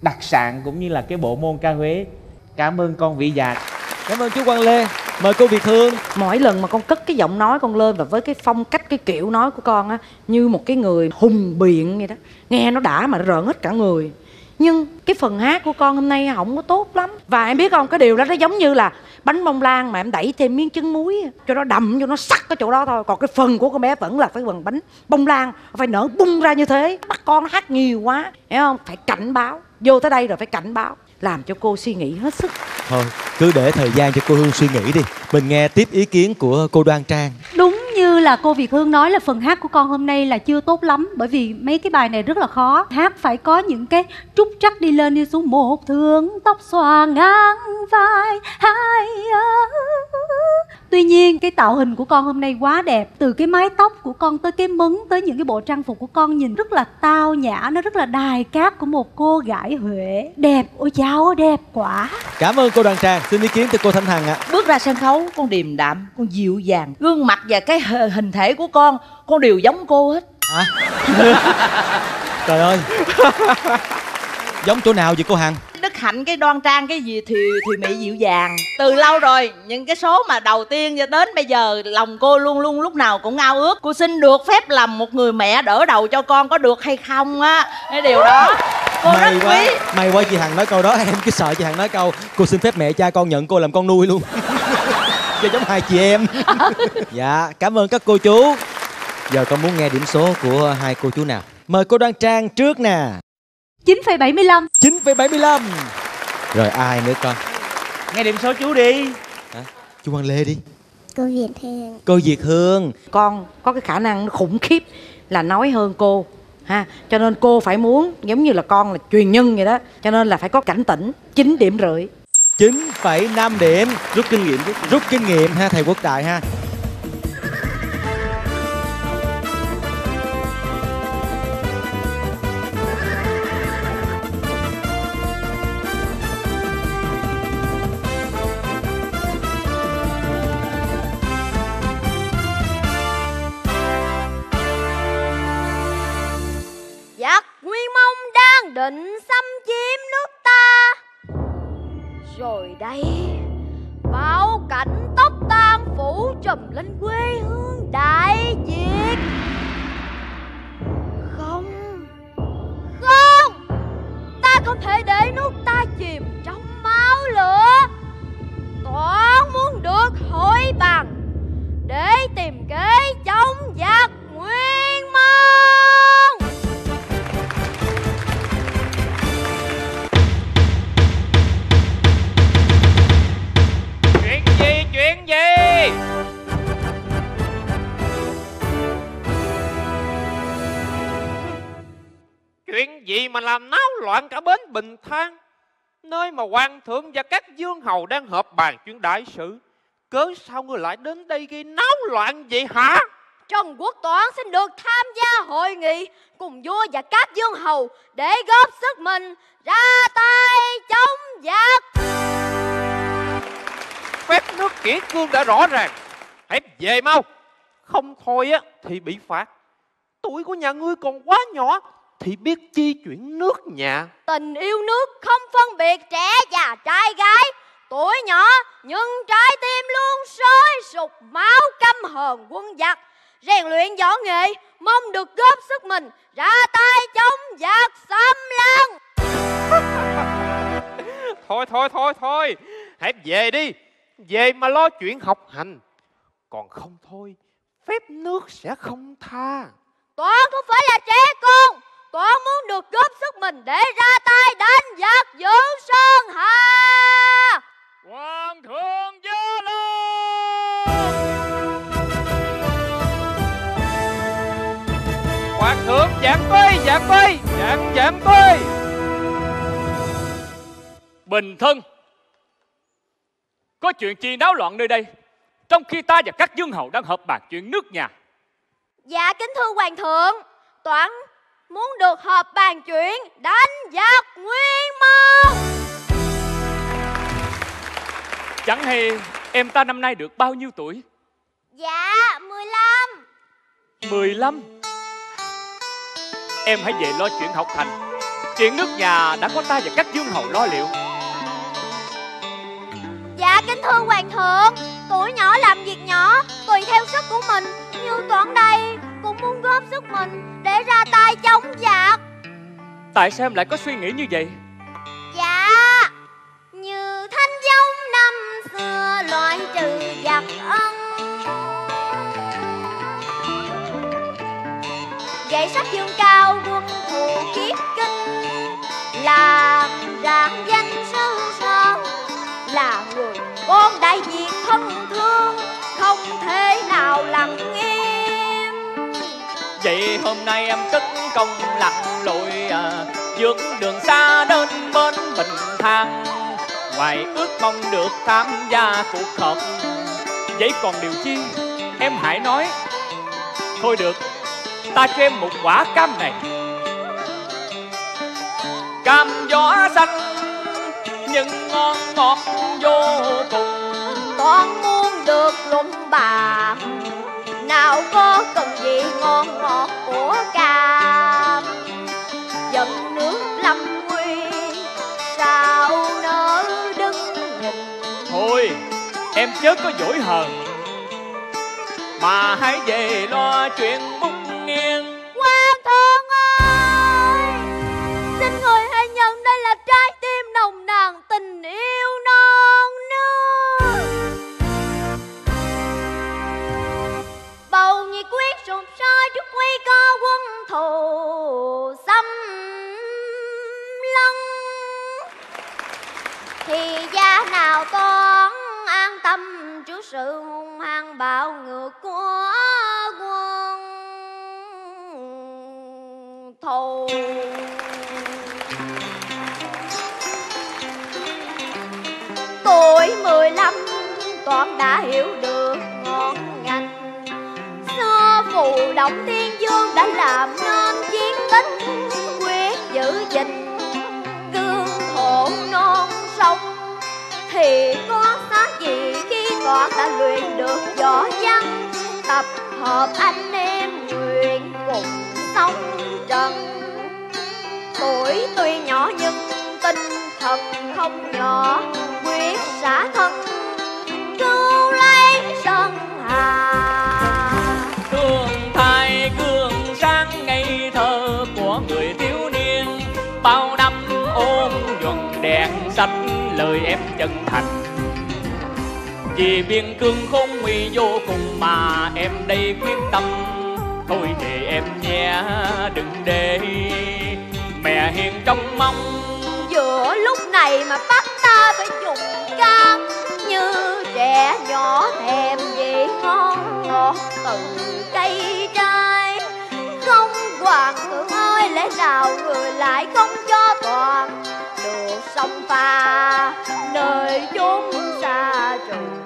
Speaker 6: đặc sản cũng như là cái bộ môn ca Huế cảm ơn con vị dạc
Speaker 3: Cảm ơn chú Quang Lê. Mời cô Việt Hương.
Speaker 18: mỗi lần mà con cất cái giọng nói con lên và với cái phong cách, cái kiểu nói của con á, như một cái người hùng biện vậy đó, nghe nó đã mà nó rợn hết cả người. Nhưng cái phần hát của con hôm nay không có tốt lắm. Và em biết không, cái điều đó nó giống như là bánh bông lan mà em đẩy thêm miếng trứng muối cho nó đậm, cho nó sắc cái chỗ đó thôi. Còn cái phần của con bé vẫn là cái phần bánh bông lan, phải nở bung ra như thế. Bắt con nó hát nhiều quá, hiểu không? Phải cảnh báo. Vô tới đây rồi phải cảnh báo làm cho cô suy nghĩ hết sức
Speaker 3: Thôi, cứ để thời gian cho cô Hương suy nghĩ đi. Mình nghe tiếp ý kiến của cô Đoan Trang.
Speaker 9: Đúng như là cô Việt Hương nói là phần hát của con hôm nay là chưa tốt lắm Bởi vì mấy cái bài này rất là khó Hát phải có những cái trúc trắc đi lên đi xuống Một thương tóc xòa ngang vai hai. Tuy nhiên cái tạo hình của con hôm nay quá đẹp Từ cái mái tóc của con tới cái mấn Tới những cái bộ trang phục của con nhìn rất là tao nhã Nó rất là đài cát của một cô gái Huế Đẹp, ôi chao đẹp quá
Speaker 3: Cảm ơn cô Đoan Trang. Xin ý kiến từ cô Thanh Hằng ạ.
Speaker 5: bước ra sân khấu con điềm đạm con dịu dàng gương mặt và cái hình thể của con con đều giống cô hết. (laughs)
Speaker 3: Trời ơi. Giống chỗ nào vậy cô Hằng?
Speaker 5: đức hạnh cái đoan trang cái gì thì thì mỹ dịu dàng. Từ lâu rồi những cái số mà đầu tiên cho đến bây giờ lòng cô luôn luôn lúc nào cũng ao ước. Cô xin được phép làm một người mẹ đỡ đầu cho con có được hay không á? Cái điều đó. Cô rất
Speaker 3: may quá
Speaker 5: quý.
Speaker 3: may quá chị hằng nói câu đó (laughs) em cứ sợ chị hằng nói câu cô xin phép mẹ cha con nhận cô làm con nuôi luôn (laughs) cho giống hai chị em. (laughs) Dạ cảm ơn các cô chú. Giờ con muốn nghe điểm số của hai cô chú nào? Mời cô đoan trang trước nè.
Speaker 9: 9,75
Speaker 3: 9,75 rồi ai nữa con?
Speaker 6: Nghe điểm số chú đi.
Speaker 3: Hả? chú Văn Lê đi.
Speaker 16: Cô Việt Hương.
Speaker 3: Cô Việt Hương.
Speaker 18: Con có cái khả năng khủng khiếp là nói hơn cô ha. Cho nên cô phải muốn giống như là con là truyền nhân vậy đó. Cho nên là phải có cảnh tỉnh 9 điểm rưỡi
Speaker 3: 9,5 điểm. Rút kinh nghiệm rút kinh nghiệm ha thầy quốc đại ha.
Speaker 21: Giặc Nguyên Mông đang định xâm chiếm nước ta rồi đây. Bao cảnh tóc tan phủ trùm lên quê hương Đại Việt. Không Không, Ta không thể để nước ta chìm trong máu lửa. Toán muốn được hội bằng Để tìm kế chống giặc Nguyên
Speaker 26: mơ loạn cả bến Bình Thang Nơi mà hoàng thượng và các dương hầu đang họp bàn chuyện đại sự. Cớ sao ngươi lại đến đây gây náo loạn vậy hả?
Speaker 21: Trần Quốc Toán xin được tham gia hội nghị cùng vua và các dương hầu để góp sức mình ra tay chống giặc.
Speaker 26: Phép nước kỷ cương đã rõ ràng. Hãy về mau. Không thôi á thì bị phạt. Tuổi của nhà ngươi còn quá nhỏ Thì biết chi chuyển nước nhà
Speaker 21: Tình yêu nước không phân biệt trẻ già trai gái. Tuổi nhỏ nhưng trái tim luôn sôi sục máu căm hờn quân giặc. Rèn luyện võ nghệ, mong được góp sức mình ra tay chống giặc xâm lăng. (laughs)
Speaker 26: Thôi thôi thôi thôi Hãy về đi Về mà lo chuyện học hành Còn không thôi Phép nước sẽ không tha
Speaker 21: Toán không phải là trẻ con Toán muốn được góp sức mình để ra tay đánh giặc giữ Sơn Hà
Speaker 26: Hoàng thượng gia lâm Hoàng thượng giảng tuy giảng tuy giảng giảng tuy
Speaker 27: Bình thân Có chuyện chi náo loạn nơi đây? Trong khi ta và các dương hầu đang họp bàn chuyện nước nhà.
Speaker 21: Dạ kính thưa Hoàng thượng Toán muốn được họp bàn chuyện đánh giặc Nguyên Mông
Speaker 27: Chẳng hay em ta năm nay được bao nhiêu tuổi?
Speaker 21: Dạ 15
Speaker 27: 15 Em hãy về lo chuyện học hành. Chuyện nước nhà đã có ta và các dương hầu lo liệu.
Speaker 21: Dạ kính thưa Hoàng thượng. Tuổi nhỏ làm việc nhỏ Tùy theo sức của mình. Như Toán đây cũng muốn góp sức mình Để ra tay chống giặc.
Speaker 27: Tại sao em lại có suy nghĩ như vậy?
Speaker 21: Dạ Như thanh giống năm xưa loại trừ giặc ân. Dạy sách dương cao quân thù kiết kinh. Làm rạng danh sư sơn Là người con đại việt thân thương. Không thể nào lặng im
Speaker 27: Vậy hôm nay em cất công lặn lội à, Vượt đường xa đến bên Bình Thang. Ngoài ước mong được tham gia cuộc họp Vậy còn điều chi? Em hãy nói. Thôi được Ta cho em một quả cam này. Cam gió xanh Nhưng ngon ngọt vô cùng.
Speaker 21: Con muốn được luận bàn nào có cần gì ngon ngọt của cam? Dẫn nước lâm nguyên Sao nỡ đứng nhìn?
Speaker 27: Thôi em chớ có dỗi hờn Mà hãy về lo chuyện bung nghiêng.
Speaker 21: Quá thương ơi Xin người hãy nhận đây là trái tim nồng nàn tình yêu non. chúc quý ca quân thù xâm lấn. Thì gia nào con an tâm trước sự hung hăng bạo ngược của quân thù. Tuổi mười lăm toàn đã hiểu được động thiên vương đã làm nên chiến tích Quyết giữ gìn gương thổ non sông. Thì có xác gì khi con đã luyện được võ văn? Tập hợp anh em nguyện cùng sống trần. Tuổi tuy nhỏ nhưng tinh thần không nhỏ, Quyết xả thân
Speaker 27: xanh lời em chân thành. Vì biên cương khôn nguy vô cùng mà em đây quyết tâm. Thôi để em nhé, đừng để mẹ hiền trong mong.
Speaker 21: Giữa lúc này mà bắt ta phải dùng cam, Như trẻ nhỏ thèm vị ngon ngọt từ cây trái. Không hoàng thượng ơi, lẽ nào người lại không cho toàn sông pha nơi chốn xa trường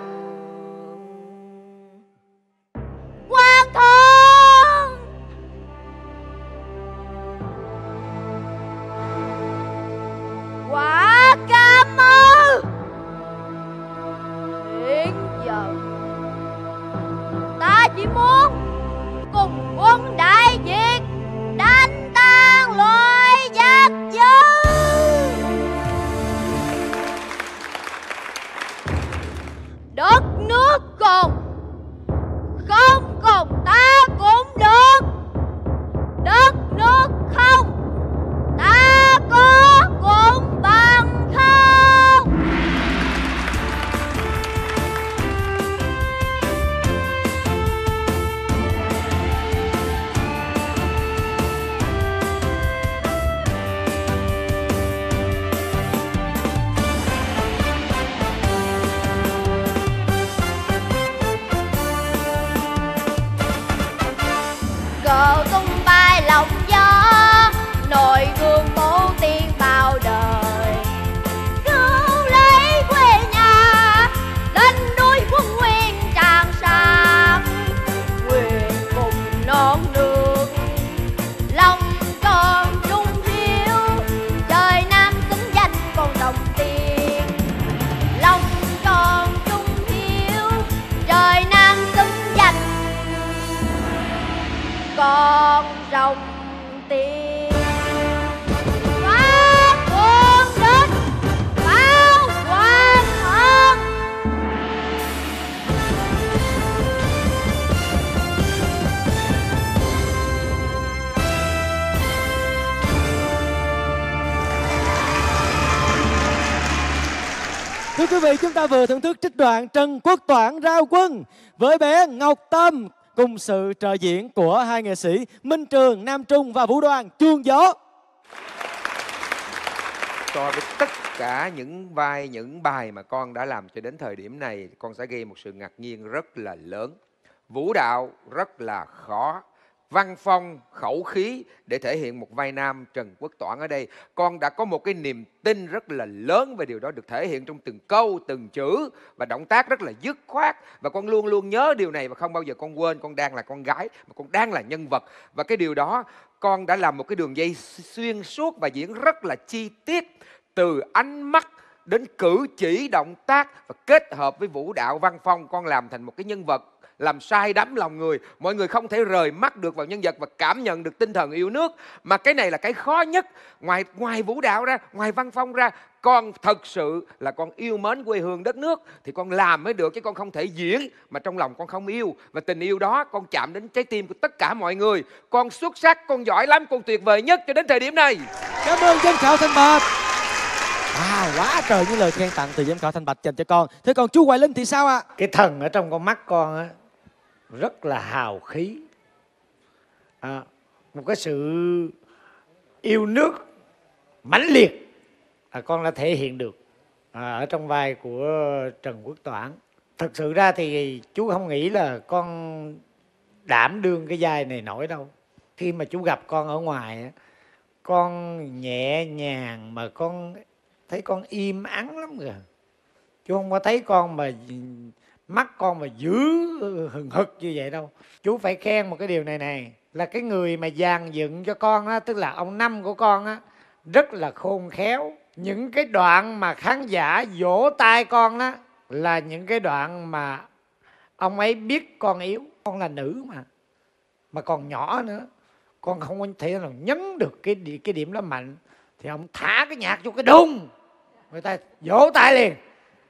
Speaker 21: ta
Speaker 3: vừa thưởng thức trích đoạn Trần Quốc Toản ra quân với bé Ngọc Tâm cùng sự trợ diễn của hai nghệ sĩ Minh Trường, Nam Trung và Vũ Đoàn Chuông Gió.
Speaker 17: so với tất cả những vai những bài mà con đã làm cho đến thời điểm này con sẽ gây một sự ngạc nhiên rất là lớn vũ đạo rất là khó văn phong, khẩu khí để thể hiện một vai nam trần quốc toản ở đây. Con đã có một cái niềm tin rất là lớn về điều đó, được thể hiện trong từng câu, từng chữ và động tác rất là dứt khoát. Và con luôn luôn nhớ điều này và không bao giờ con quên, con đang là con gái mà con đang là nhân vật. Và cái điều đó, con đã làm một cái đường dây xuyên suốt và diễn rất là chi tiết, từ ánh mắt đến cử chỉ, động tác và kết hợp với vũ đạo văn phong, con làm thành một cái nhân vật làm sai đắm lòng người. Mọi người không thể rời mắt được vào nhân vật và cảm nhận được tinh thần yêu nước. Mà cái này là cái khó nhất. Ngoài ngoài vũ đạo ra ngoài văn phong ra con thật sự là con yêu mến quê hương đất nước. Thì con làm mới được chứ con không thể diễn mà trong lòng con không yêu. Và tình yêu đó con chạm đến trái tim của tất cả mọi người. Con xuất sắc con giỏi lắm con tuyệt vời nhất cho đến thời điểm này.
Speaker 3: Cảm ơn giám khảo Thanh Bạch. Wow, quá trời những lời khen tặng từ giám khảo Thanh Bạch dành cho con. Thế còn chú Hoài Linh thì sao ạ?
Speaker 13: cái thần ở trong con mắt con á rất là hào khí. À, một cái sự yêu nước mãnh liệt à, con đã thể hiện được à, ở trong vai của Trần Quốc Toản. Thật sự ra thì chú không nghĩ là con đảm đương cái vai này nổi đâu. Khi mà chú gặp con ở ngoài con nhẹ nhàng mà con thấy con im ắng lắm rồi. chú không có thấy con mà mắt con mà giữ hừng hực như vậy đâu. Chú phải khen một cái điều này này là cái người mà dàn dựng cho con á, tức là ông năm của con á, rất là khôn khéo. Những cái đoạn mà khán giả vỗ tay con đó là những cái đoạn mà ông ấy biết con yếu. Con là nữ mà mà còn nhỏ nữa. Con không có thể nào nhấn được cái cái điểm đó mạnh. Thì ông thả cái nhạc vô cái đùng, người ta vỗ tay liền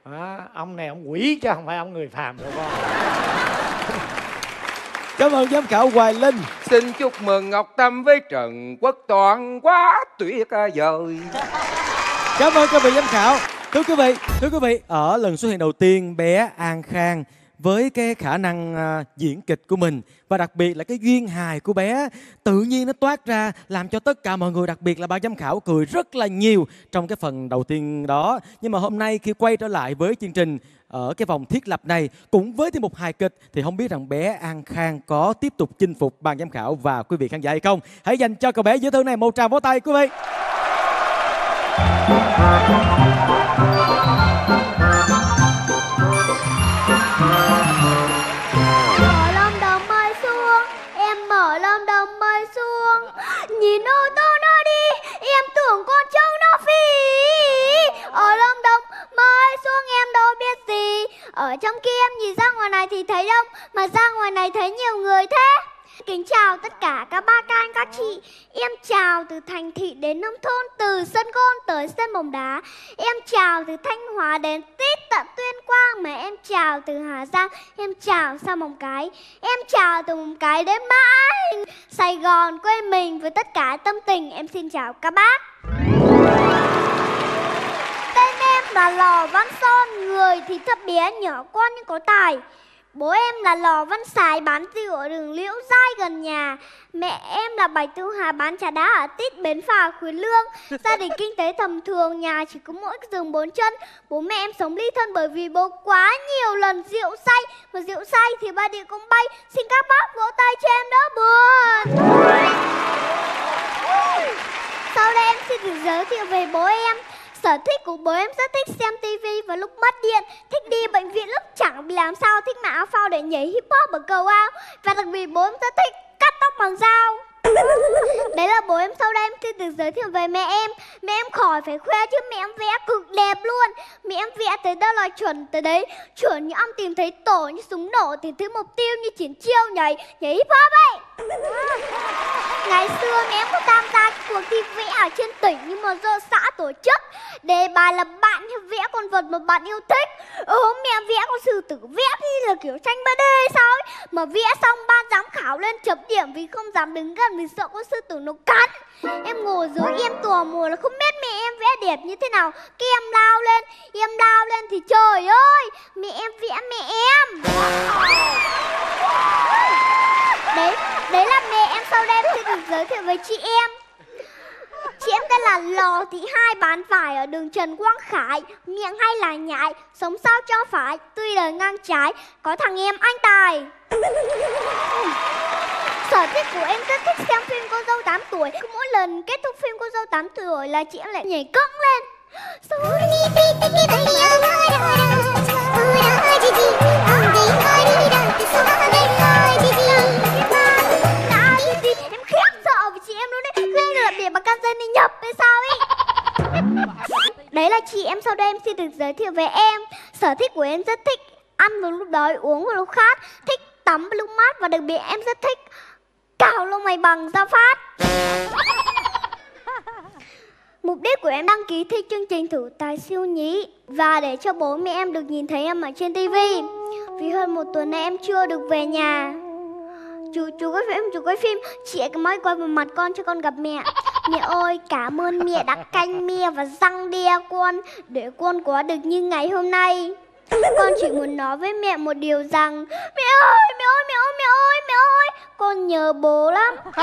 Speaker 13: đó, ông này ông quỷ chứ không phải ông người phàm đâu con (laughs)
Speaker 3: Cảm ơn giám khảo Hoài Linh.
Speaker 17: Xin chúc mừng Ngọc Tâm với Trần Quốc Toàn quá tuyệt vời.
Speaker 3: Cảm ơn các vị giám khảo. Thưa quý vị, thưa quý vị, ở lần xuất hiện đầu tiên bé An Khang với cái khả năng à, diễn kịch của mình và đặc biệt là cái duyên hài của bé, tự nhiên nó toát ra làm cho tất cả mọi người, đặc biệt là ban giám khảo, cười rất là nhiều trong cái phần đầu tiên đó. Nhưng mà hôm nay khi quay trở lại với chương trình ở cái vòng thiết lập này cũng với thêm một hài kịch thì không biết rằng bé An Khang có tiếp tục chinh phục ban giám khảo và quý vị khán giả hay không? Hãy dành cho cậu bé dễ thương này một tràng vỗ tay, quý vị.
Speaker 12: Nhìn ô tô nó đi, Em tưởng con trâu nó phi Ở lông đồng mây xuống em đâu biết gì. Ở trong kia em nhìn ra ngoài này thì thấy đông, Mà ra ngoài này thấy nhiều người thế. Kính chào tất cả các ba các anh các chị. Em chào từ thành thị đến nông thôn, Từ sân gôn tới sân bóng đá. Em chào từ Thanh Hóa đến tít tận Tuyên Quang, Mà em chào từ Hà Giang, Em chào sang Móng Cái. Em chào từ Móng Cái đến mãi, Sài Gòn, quê mình, với tất cả tâm tình. Em xin chào các bác. Tên em là Lò Văn Son Người thì thấp bé, nhỏ con nhưng có tài. Bố em là Lò Văn Sài bán rượu ở đường Liễu Giai gần nhà. Mẹ em là Bạch Tư Hà bán trà đá ở tít bến phà Khuyến Lương. Gia đình kinh tế tầm thường, nhà chỉ có mỗi giường bốn chân. Bố mẹ em sống ly thân bởi vì bố quá nhiều lần rượu say. Mà rượu say thì ba địa cũng bay. Xin các bác vỗ tay cho em đỡ buồn. Sau đây em xin được giới thiệu về bố em. Sở thích của bố em rất thích xem tivi và lúc mất điện, Thích đi bệnh viện lúc chẳng bị làm sao, Thích mặc áo phao để nhảy hip hop ở cầu ao. Và đặc biệt bố em rất thích cắt tóc bằng dao. (laughs) Đấy là bố em, sau đây em xin được giới thiệu về mẹ em. Mẹ em khỏi phải khoe chứ mẹ em vẽ cực đẹp luôn. Mẹ em vẽ tới đâu là chuẩn, tới đấy Chuẩn như ông tìm thấy tổ, như súng nổ, Tìm thấy mục tiêu như chiến chiêu nhảy Nhảy hip hop ấy. Ngày xưa mẹ em có tham gia cuộc thi vẽ ở trên tỉnh Nhưng mà do xã tổ chức. Đề bài là bạn hãy vẽ con vật mà bạn yêu thích. Ừ mẹ vẽ con sư tử vẽ như là kiểu tranh 3D sao ấy. Mà vẽ xong ban giám khảo lên chấm điểm Vì không dám đứng gần vì sợ con sư tử nó cắn. Em ngồi dưới em tò mò là không biết mẹ em vẽ đẹp như thế nào. Cái em lao lên, Em lao lên thì trời ơi, Mẹ em vẽ mẹ em. Đấy, đấy là mẹ em sau đây em sẽ được giới thiệu với chị em. Chị em tên là Lò Thị Hai bán vải ở đường Trần Quang Khải Miệng hay là nhại, sống sao cho phải Tuy đời ngang trái, có thằng em anh Tài. Sở thích của em rất thích xem phim Cô dâu 8 tuổi. Cứ mỗi lần kết thúc phim Cô dâu 8 tuổi là chị em lại nhảy cẫng lên. Để bà Can đi nhập hay sao ấy? (laughs) Đấy là chị em sau đây em xin được giới thiệu về em. Sở thích của em rất thích ăn vào lúc đói, uống vào lúc khát Thích tắm vào lúc mát và đặc biệt em rất thích cào lông mày bằng da phát. (laughs) Mục đích của em đăng ký thi chương trình thử tài siêu nhí Và để cho bố mẹ em được nhìn thấy em ở trên tivi Vì hơn một tuần nay em chưa được về nhà chú chú quay phim chú quay phim chị cái máy quay vào mặt con cho con gặp mẹ mẹ ơi cảm ơn mẹ đã canh mẹ và răng đe con để con có được như ngày hôm nay con chỉ muốn nói với mẹ một điều rằng mẹ ơi mẹ ơi mẹ ơi mẹ ơi mẹ ơi con nhớ bố lắm (laughs)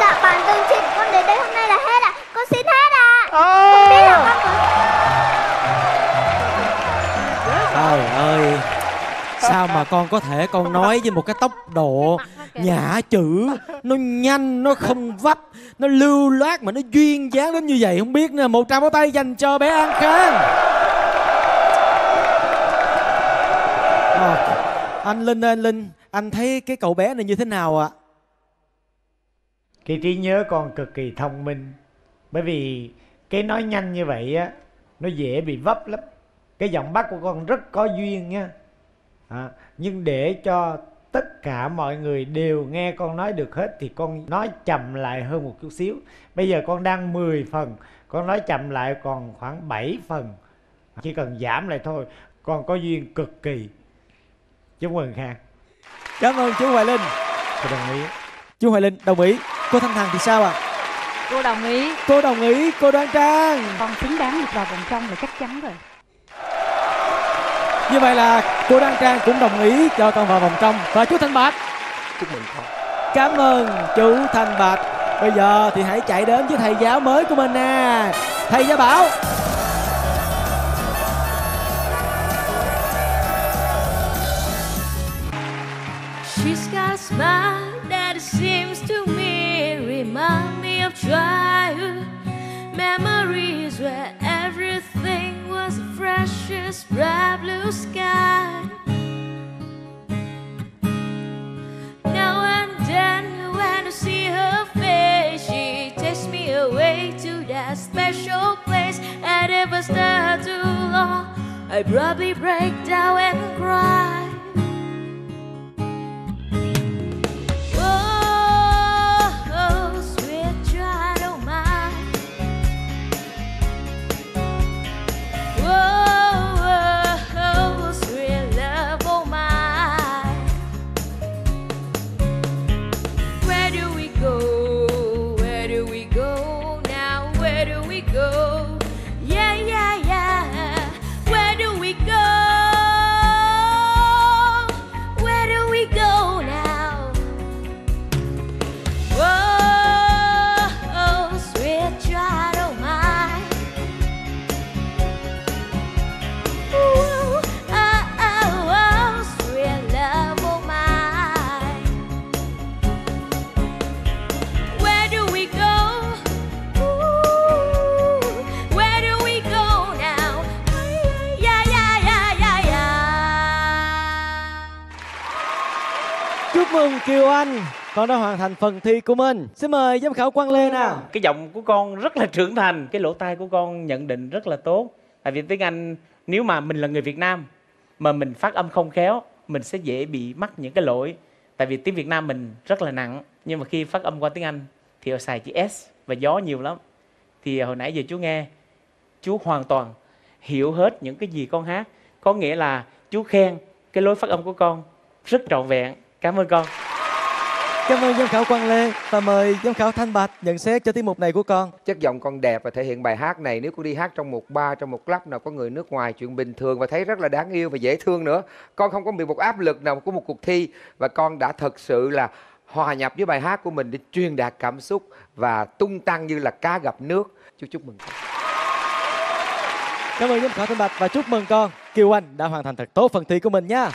Speaker 12: dạ bản tường trình con đến đây hôm nay là hết ạ à. con xin hết ạ à. oh. biết là con có...
Speaker 3: trời ơi sao mà con có thể con nói với một cái tốc độ nhã chữ nó nhanh nó không vấp nó lưu loát mà nó duyên dáng đến như vậy không biết nè một tràng pháo tay dành cho bé an khang. Rồi, anh linh ơi, anh linh anh thấy cái cậu bé này như thế nào ạ?
Speaker 13: Cái trí nhớ con cực kỳ thông minh. Bởi vì cái nói nhanh như vậy á nó dễ bị vấp lắm. Cái giọng bắt của con rất có duyên nha à, nhưng để cho tất cả mọi người đều nghe con nói được hết thì con nói chậm lại hơn một chút xíu. Bây giờ con đang 10 phần con nói chậm lại còn khoảng 7 phần. Chỉ cần giảm lại thôi con có duyên cực kỳ. Chúc mừng khang.
Speaker 3: Cảm ơn chú hoài linh.
Speaker 13: Tôi đồng ý.
Speaker 3: Chú hoài linh đồng ý. Cô thanh hằng thì sao ạ?
Speaker 5: Cô đồng ý.
Speaker 3: Cô đồng ý cô đoan trang
Speaker 9: con xứng đáng được vào vòng trong là chắc chắn rồi
Speaker 3: như vậy là cô đoan trang cũng đồng ý cho con vào vòng trong. Và chú thanh bạch
Speaker 17: chúc mừng con.
Speaker 3: Cảm ơn chú thanh bạch bây giờ thì hãy chạy đến với thầy giáo mới của mình nè. Thầy giáo bảo.
Speaker 1: She's got a smile that seems to me remind me of childhood memories where everything was fresh as bright blue sky. Now and then, when I see her face, she takes me away to that special place. And if I stare too long, I probably break down and cry.
Speaker 3: Con đã hoàn thành phần thi của mình. Xin mời giám khảo quang lê nào.
Speaker 6: Cái giọng của con rất là trưởng thành. Cái lỗ tai của con nhận định rất là tốt. Tại vì tiếng anh, nếu mà mình là người việt nam, mà mình phát âm không khéo, mình sẽ dễ bị mắc những cái lỗi. Tại vì tiếng việt nam mình rất là nặng. Nhưng mà khi phát âm qua tiếng anh thì họ xài chữ s và gió nhiều lắm. Thì hồi nãy giờ chú nghe, chú hoàn toàn hiểu hết những cái gì con hát. Có nghĩa là chú khen cái lối phát âm của con rất trọn vẹn. Cảm ơn con
Speaker 3: cảm ơn giám khảo quang lê và mời giám khảo thanh bạch nhận xét cho tiết mục này của con.
Speaker 17: Chất giọng con đẹp và thể hiện bài hát này nếu con đi hát trong một bar trong một club nào có người nước ngoài chuyện bình thường và thấy rất là đáng yêu và dễ thương nữa. Con không có bị một áp lực nào của một cuộc thi và con đã thật sự là hòa nhập với bài hát của mình để truyền đạt cảm xúc và tung tăng như là cá gặp nước. Chú chúc mừng con.
Speaker 3: cảm ơn giám khảo thanh bạch và chúc mừng con. Kiều anh đã hoàn thành thật tốt phần thi của mình nha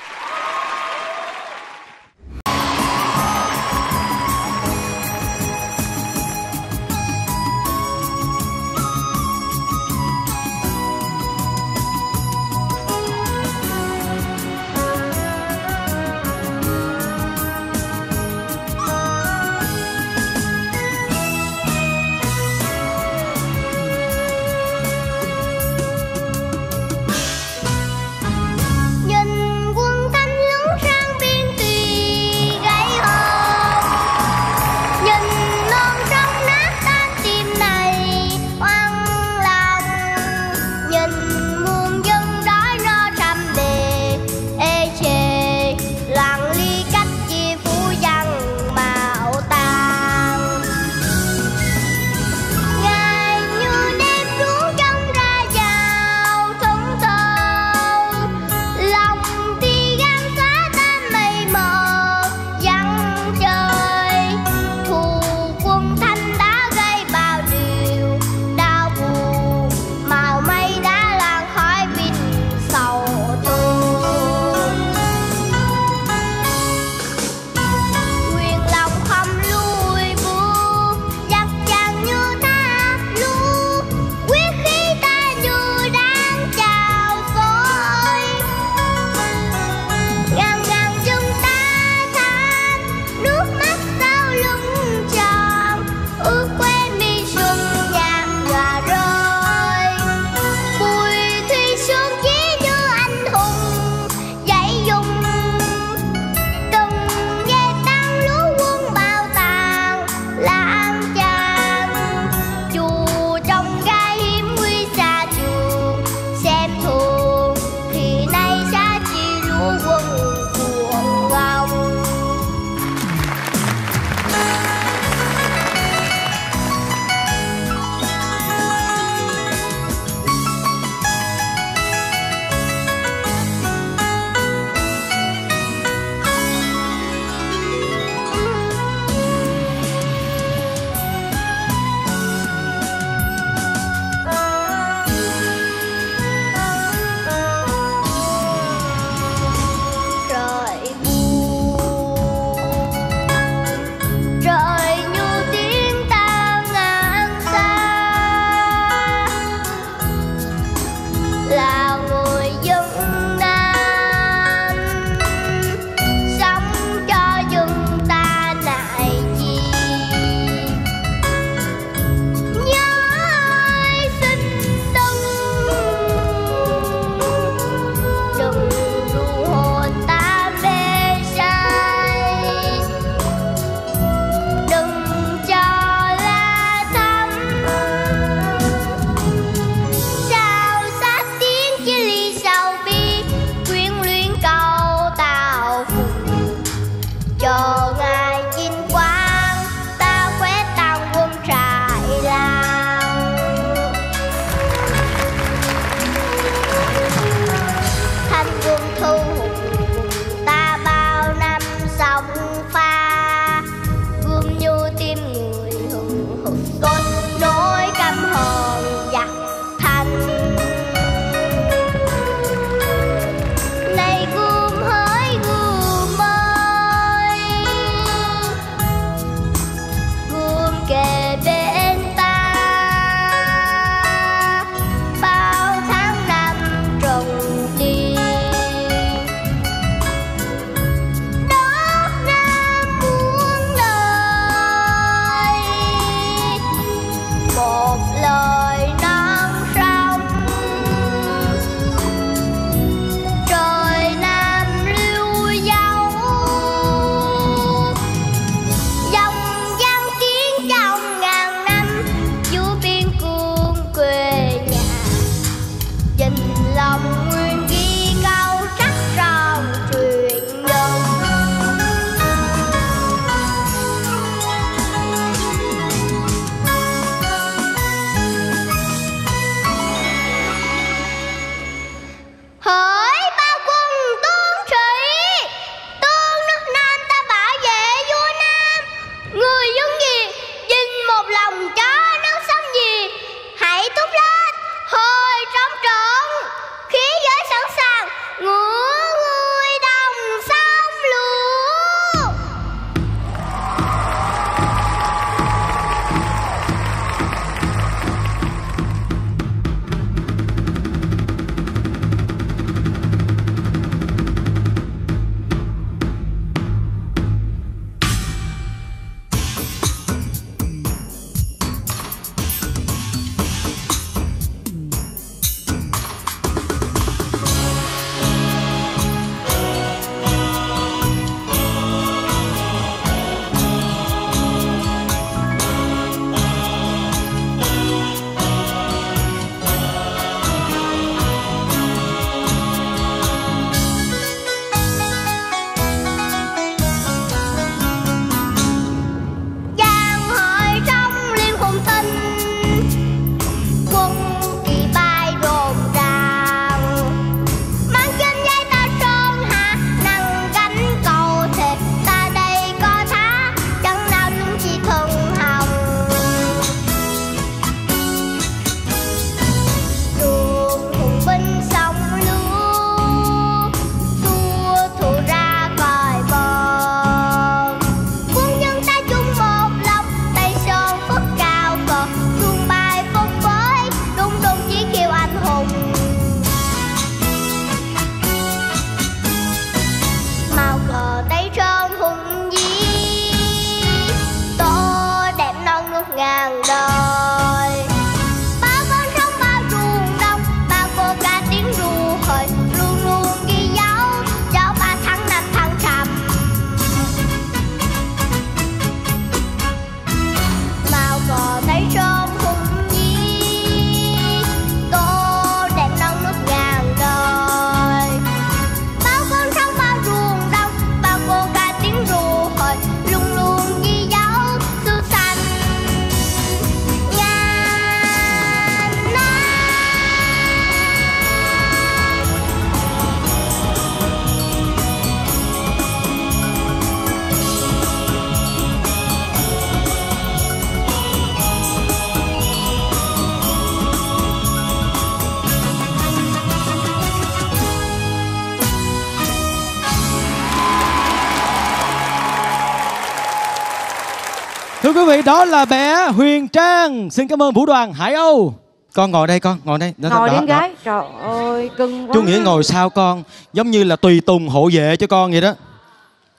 Speaker 3: là bé Huyền Trang. Xin cảm ơn Vũ đoàn Hải Âu. Con ngồi đây con, ngồi đây. Đó,
Speaker 18: ngồi
Speaker 3: đó,
Speaker 18: đi
Speaker 3: đó.
Speaker 18: gái trời ơi cưng quá
Speaker 3: Chú Nghĩa ngồi sau con, giống như là tùy tùng hộ vệ cho con vậy đó.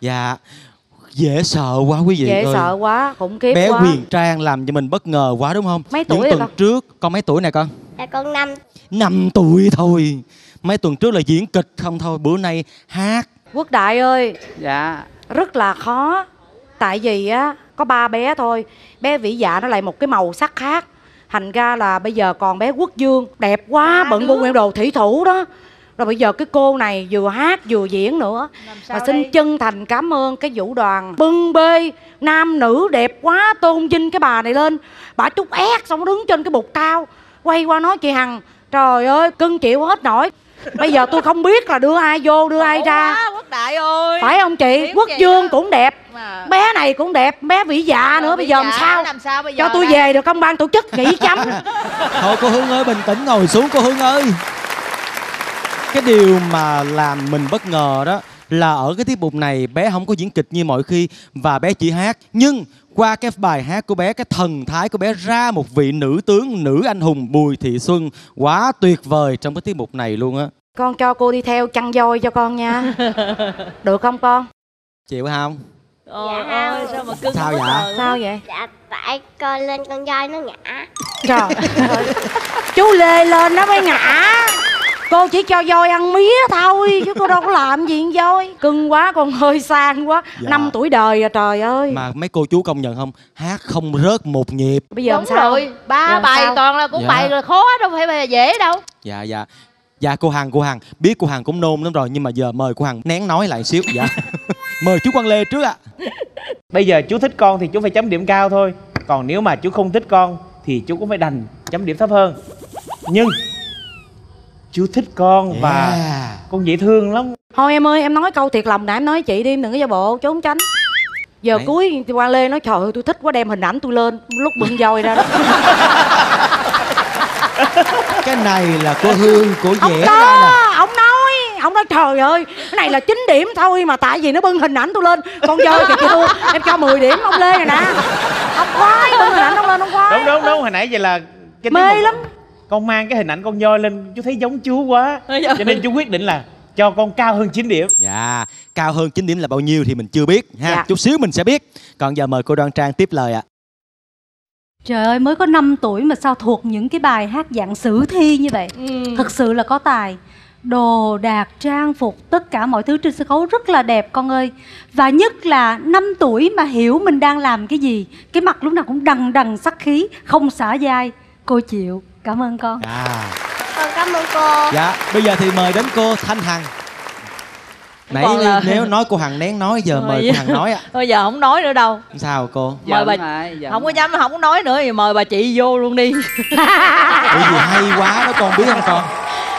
Speaker 3: Dạ, dễ sợ quá quý vị
Speaker 18: dễ
Speaker 3: ơi.
Speaker 18: sợ quá khủng khiếp
Speaker 3: Bé
Speaker 18: quá
Speaker 3: Huyền Trang làm cho mình bất ngờ quá đúng không?
Speaker 18: Mấy tuổi
Speaker 3: Những
Speaker 18: rồi
Speaker 3: tuần
Speaker 18: con?
Speaker 3: trước, con mấy tuổi này con?
Speaker 28: Dạ con năm
Speaker 3: 5 tuổi thôi. Mấy tuần trước là diễn kịch không thôi, bữa nay hát.
Speaker 18: quốc đại ơi
Speaker 14: dạ
Speaker 18: rất là khó tại vì á có ba bé thôi. Bé vĩ dạ nó lại một cái màu sắc khác. Thành ra là bây giờ còn bé quốc dương đẹp quá bận bộ nguyên đồ thủy thủ đó. Rồi bây giờ cái cô này vừa hát vừa diễn nữa. Và xin
Speaker 5: đây?
Speaker 18: chân thành cảm ơn cái vũ đoàn bưng bê nam nữ đẹp quá tôn vinh cái bà này lên. Bà trút ép xong đứng trên cái bục cao quay qua nói chị hằng trời ơi cưng chịu hết nổi. Bây giờ tôi không biết là đưa ai vô đưa ai ra.
Speaker 5: quốc đại ơi.
Speaker 18: Phải không chị?
Speaker 5: Biết
Speaker 18: quốc dương cũng đẹp
Speaker 5: Mà-
Speaker 18: bé này cũng đẹp bé vĩ dạ nữa
Speaker 5: Rồi,
Speaker 18: bây
Speaker 5: vĩ
Speaker 18: giờ làm
Speaker 5: dạ
Speaker 18: sao?
Speaker 5: làm sao bây
Speaker 18: cho
Speaker 5: giờ
Speaker 18: tôi
Speaker 5: đây?
Speaker 18: về được công ban tổ chức nghỉ (laughs) chấm.
Speaker 3: Thôi cô Hương ơi, bình tĩnh ngồi xuống cô Hương ơi. Cái điều mà làm mình bất ngờ đó là ở cái tiết mục này bé không có diễn kịch như mọi khi và bé chỉ hát. Nhưng qua cái bài hát của bé cái thần thái của bé ra một vị nữ tướng nữ anh hùng Bùi Thị Xuân. Quá tuyệt vời trong cái tiết mục này luôn á.
Speaker 18: Con cho cô đi theo chăn voi cho con nha. (laughs) Được không con?
Speaker 3: Chịu không
Speaker 5: Ôi ơi sao mà cưng
Speaker 3: Sao dạ?
Speaker 5: ngờ
Speaker 18: sao vậy?
Speaker 28: Dạ tại coi lên con voi nó ngã.
Speaker 18: Trời (laughs) ơi. chú lê lên nó mới ngã. Cô chỉ cho voi ăn mía thôi chứ cô đâu có làm gì voi. Cưng quá con hơi sang quá.
Speaker 3: Dạ.
Speaker 18: năm tuổi đời à trời ơi.
Speaker 3: Mà mấy cô chú công nhận không? Hát không rớt một nhịp.
Speaker 18: Bây giờ
Speaker 5: đúng
Speaker 18: sao?
Speaker 5: rồi. Ba bài
Speaker 18: sao?
Speaker 5: toàn là cũng
Speaker 3: Dạ.
Speaker 5: bài là khó đâu phải bài dễ đâu.
Speaker 3: Dạ dạ dạ cô hằng cô hằng. Biết cô hằng cũng nôn lắm rồi nhưng mà giờ mời cô hằng nén nói lại xíu. Dạ. (laughs) Mời chú quang lê trước ạ.
Speaker 6: Bây giờ chú thích con thì chú phải chấm điểm cao thôi. Còn nếu mà chú không thích con thì chú cũng phải đành chấm điểm thấp hơn. Nhưng chú thích con và con dễ thương lắm.
Speaker 18: Thôi em ơi em nói câu thiệt lòng nãy em nói chị đi em đừng có giả bộ trốn tránh. Giờ
Speaker 3: Đấy.
Speaker 18: cuối Quang Lê nói trời ơi tôi thích quá đem hình ảnh tôi lên. Lúc bưng dôi ra đó (laughs)
Speaker 3: cái này là cô hương của
Speaker 18: ông
Speaker 3: dễ
Speaker 18: có
Speaker 3: ra nè
Speaker 18: ông nói ông nói trời ơi cái này là 9 điểm thôi mà tại vì nó bưng hình ảnh tôi lên. Con dơi thì chị thua em cho 10 điểm ông Lê này nè. Ông khoái bưng hình ảnh ông lên ông khoái.
Speaker 6: Đúng đúng đúng hồi nãy vậy là cái
Speaker 18: Mê
Speaker 6: mục-
Speaker 18: lắm.
Speaker 6: con mang cái hình ảnh con voi lên chú thấy giống chú quá. Cho nên chú quyết định là cho con cao hơn 9 điểm.
Speaker 3: Dạ cao hơn 9 điểm là bao nhiêu thì mình chưa biết ha.
Speaker 9: Dạ.
Speaker 3: chút xíu mình sẽ biết. Còn giờ mời cô đoan trang tiếp lời ạ
Speaker 9: Trời ơi mới có 5 tuổi mà sao thuộc những cái bài hát dạng sử thi như vậy? Thật sự là có tài. Đồ đạc, trang phục, tất cả mọi thứ trên sân khấu rất là đẹp con ơi. Và nhất là 5 tuổi mà hiểu mình đang làm cái gì Cái mặt lúc nào cũng đằng đằng sắc khí, không xả dai Cô chịu, cảm ơn con.
Speaker 3: À
Speaker 21: Con cảm ơn cô.
Speaker 3: Dạ bây giờ thì mời đến cô thanh hằng nãy
Speaker 5: Còn là-
Speaker 3: nếu nói cô hằng nén nói giờ mời cô hằng nói ạ. (laughs)
Speaker 5: Thôi giờ không nói nữa đâu.
Speaker 3: Sao cô?
Speaker 5: Mời bà không có dám không có nói nữa thì mời bà chị vô luôn đi.
Speaker 3: Bởi vì hay quá đó con biết không con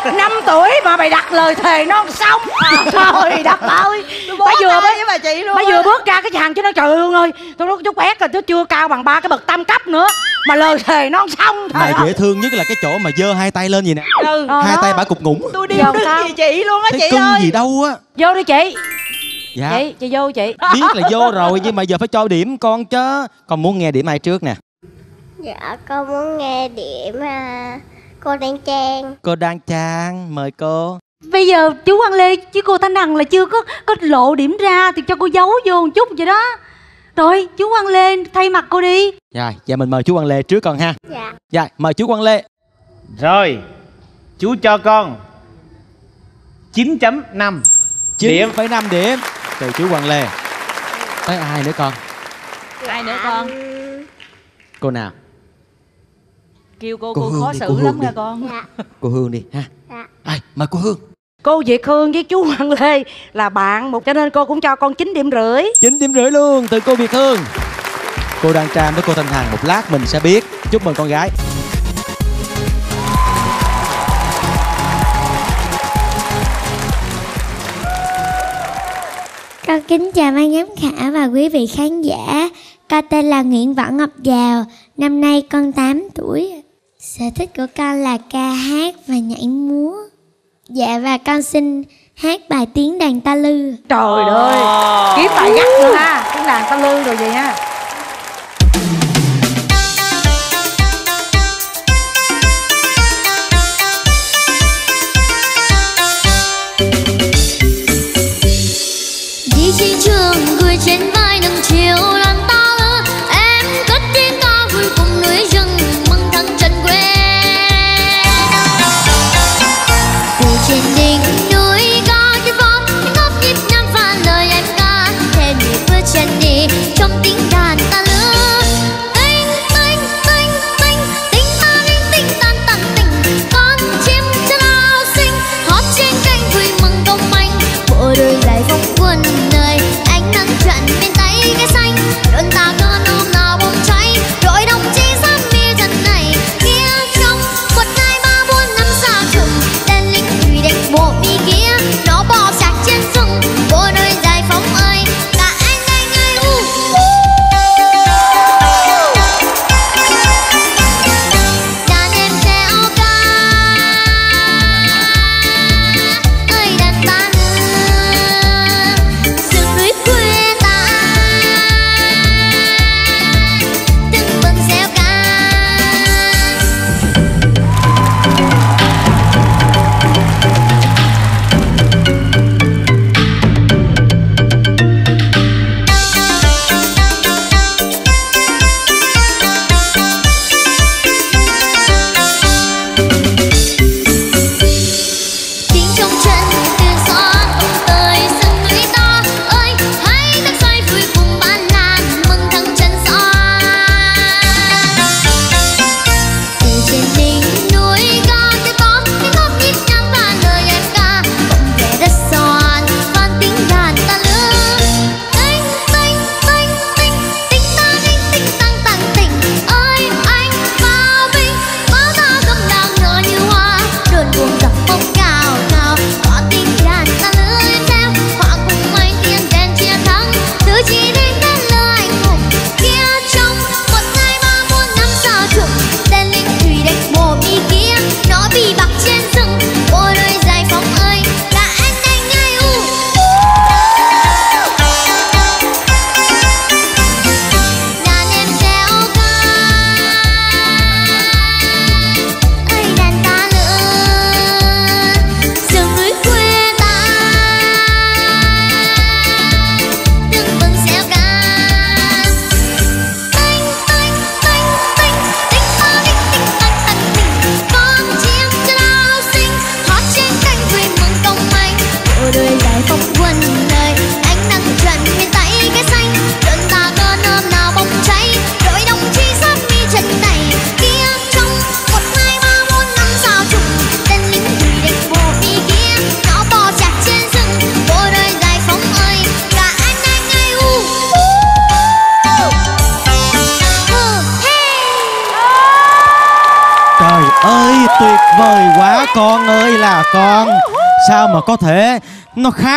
Speaker 18: năm tuổi mà mày đặt lời thề non xong à, trời đất ơi. Bà vừa mới
Speaker 5: với bà chị luôn
Speaker 18: bà vừa bước ra cái hàng chứ nó trời ơi ơi tôi nói chú quét rồi tôi chưa cao bằng ba cái bậc tam cấp nữa. Mà lời thề non xong
Speaker 3: mà dễ thương nhất là cái chỗ mà giơ hai tay lên gì nè.
Speaker 5: Ừ.
Speaker 3: hai
Speaker 18: đó.
Speaker 3: tay bả cục ngủng.
Speaker 5: Tôi đi đứng vì chị luôn á chị
Speaker 3: cưng
Speaker 5: ơi.
Speaker 3: gì đâu á.
Speaker 18: Vô đi chị.
Speaker 3: Dạ.
Speaker 18: Chị chị vô chị. (laughs)
Speaker 3: Biết là vô rồi nhưng mà giờ phải cho điểm con chứ con muốn nghe điểm ai trước nè.
Speaker 21: Dạ con muốn nghe điểm à, cô Đan Trang.
Speaker 3: Cô đoan trang mời cô.
Speaker 9: Bây giờ chú Quang Lê chứ cô Thanh Hằng là chưa có có lộ điểm ra Thì cho cô giấu vô một chút vậy đó. Rồi chú Quang Lê thay mặt cô đi.
Speaker 3: Rồi giờ mình mời chú quang lê trước con ha.
Speaker 21: Dạ.
Speaker 3: Dạ mời chú quang lê.
Speaker 6: Rồi chú cho con 9.5 điểm.
Speaker 3: 9,5 điểm. Từ chú quang lê. Tới ai nữa con?
Speaker 5: Ai nữa con?
Speaker 3: Cô nào
Speaker 5: kêu cô
Speaker 3: Cô
Speaker 5: cô,
Speaker 3: Hương
Speaker 5: khó
Speaker 3: đi,
Speaker 5: xử
Speaker 3: cô Hương
Speaker 5: lắm
Speaker 3: đi.
Speaker 5: nha con.
Speaker 3: Cô hương đi ha? Ai mời cô hương.
Speaker 18: Cô Việt Hương với chú Hoàng Lê là bạn một cho nên cô cũng cho con 9 điểm rưỡi.
Speaker 3: 9 điểm rưỡi luôn từ cô Việt Hương. Cô Đoan Trang với cô Thanh Hằng một lát mình sẽ biết. Chúc mừng con gái.
Speaker 21: Con kính chào ban giám khảo và quý vị khán giả. Con tên là Nguyễn Võ Ngọc Giàu. Năm nay con 8 tuổi Sở thích của con là ca hát và nhảy múa. Dạ và con xin hát bài tiếng đàn ta lư.
Speaker 18: Trời ơi kiếm bài gắt nữa ha. Tiếng đàn ta lư rồi vậy ha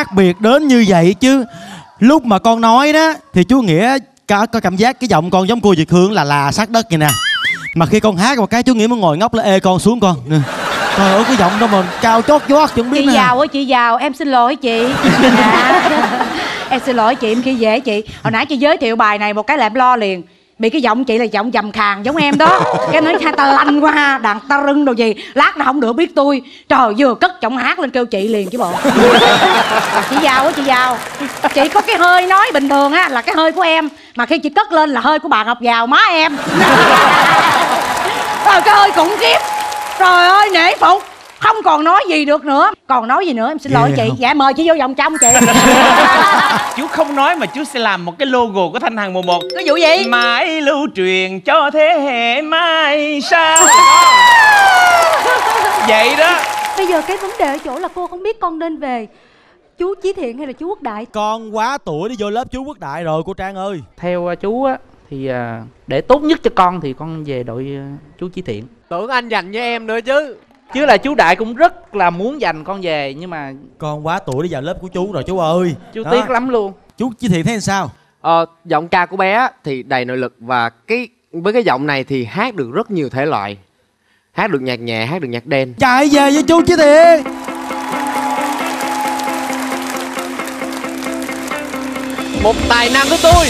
Speaker 3: khác biệt đến như vậy chứ. Lúc mà con nói đó thì chú nghĩa có, có cảm giác cái giọng con giống cô Việt Hương là là sát đất vậy nè. Mà khi con hát một cái chú nghĩa muốn ngồi ngốc là ê con xuống con. Trời ơi cái giọng đó mà cao chót vót chẳng biết
Speaker 18: chị giàu ơi chị giàu. Em xin lỗi chị. (laughs) Dạ. em xin lỗi chị em khi dễ chị. Hồi nãy chị giới thiệu bài này một cái là em lo liền bị cái giọng chị là giọng dầm khàn giống em đó. (laughs) Cái nói hai ta lanh quá ha đàn ta rưng đồ gì lát nó không được biết tôi. Trời vừa cất giọng hát lên kêu chị liền chứ bộ. (laughs) Chị giàu á chị giàu. Chị có cái hơi nói bình thường á là cái hơi của em. Mà khi chị cất lên là hơi của bà ngọc giàu má em. (laughs) Rồi cái hơi khủng khiếp. Trời ơi nể phục không còn nói gì được nữa. Còn nói gì nữa em xin lỗi chị.
Speaker 6: không?
Speaker 18: dạ mời chị vô vòng trong chị. (laughs)
Speaker 6: Chú không nói mà chú sẽ làm một cái logo của thanh hằng mùa một.
Speaker 18: Cái vụ gì?
Speaker 6: Mãi lưu truyền cho thế hệ mai sau. (laughs) Vậy đó.
Speaker 9: Bây giờ cái vấn đề ở chỗ là cô không biết con nên về chú Chí Thiện hay là chú Quốc Đại?
Speaker 3: Con quá tuổi đi vô lớp chú Quốc Đại rồi cô Trang ơi.
Speaker 14: Theo à, chú á thì à, để tốt nhất cho con thì con về đội à, chú Chí Thiện.
Speaker 26: Tưởng anh dành với em nữa chứ
Speaker 14: chứ là chú Đại cũng rất là muốn dành con về nhưng mà
Speaker 3: con quá tuổi đi vào lớp của chú rồi chú ơi.
Speaker 14: Chú
Speaker 3: Đó.
Speaker 14: tiếc lắm luôn.
Speaker 3: Chú Chí Thiện thấy sao?
Speaker 26: Ờ, giọng ca của bé thì đầy nội lực và cái với cái giọng này thì hát được rất nhiều thể loại. Hát được nhạc nhẹ hát được nhạc đen.
Speaker 3: Chạy về với chú Chí Thiện
Speaker 26: một tài năng của tôi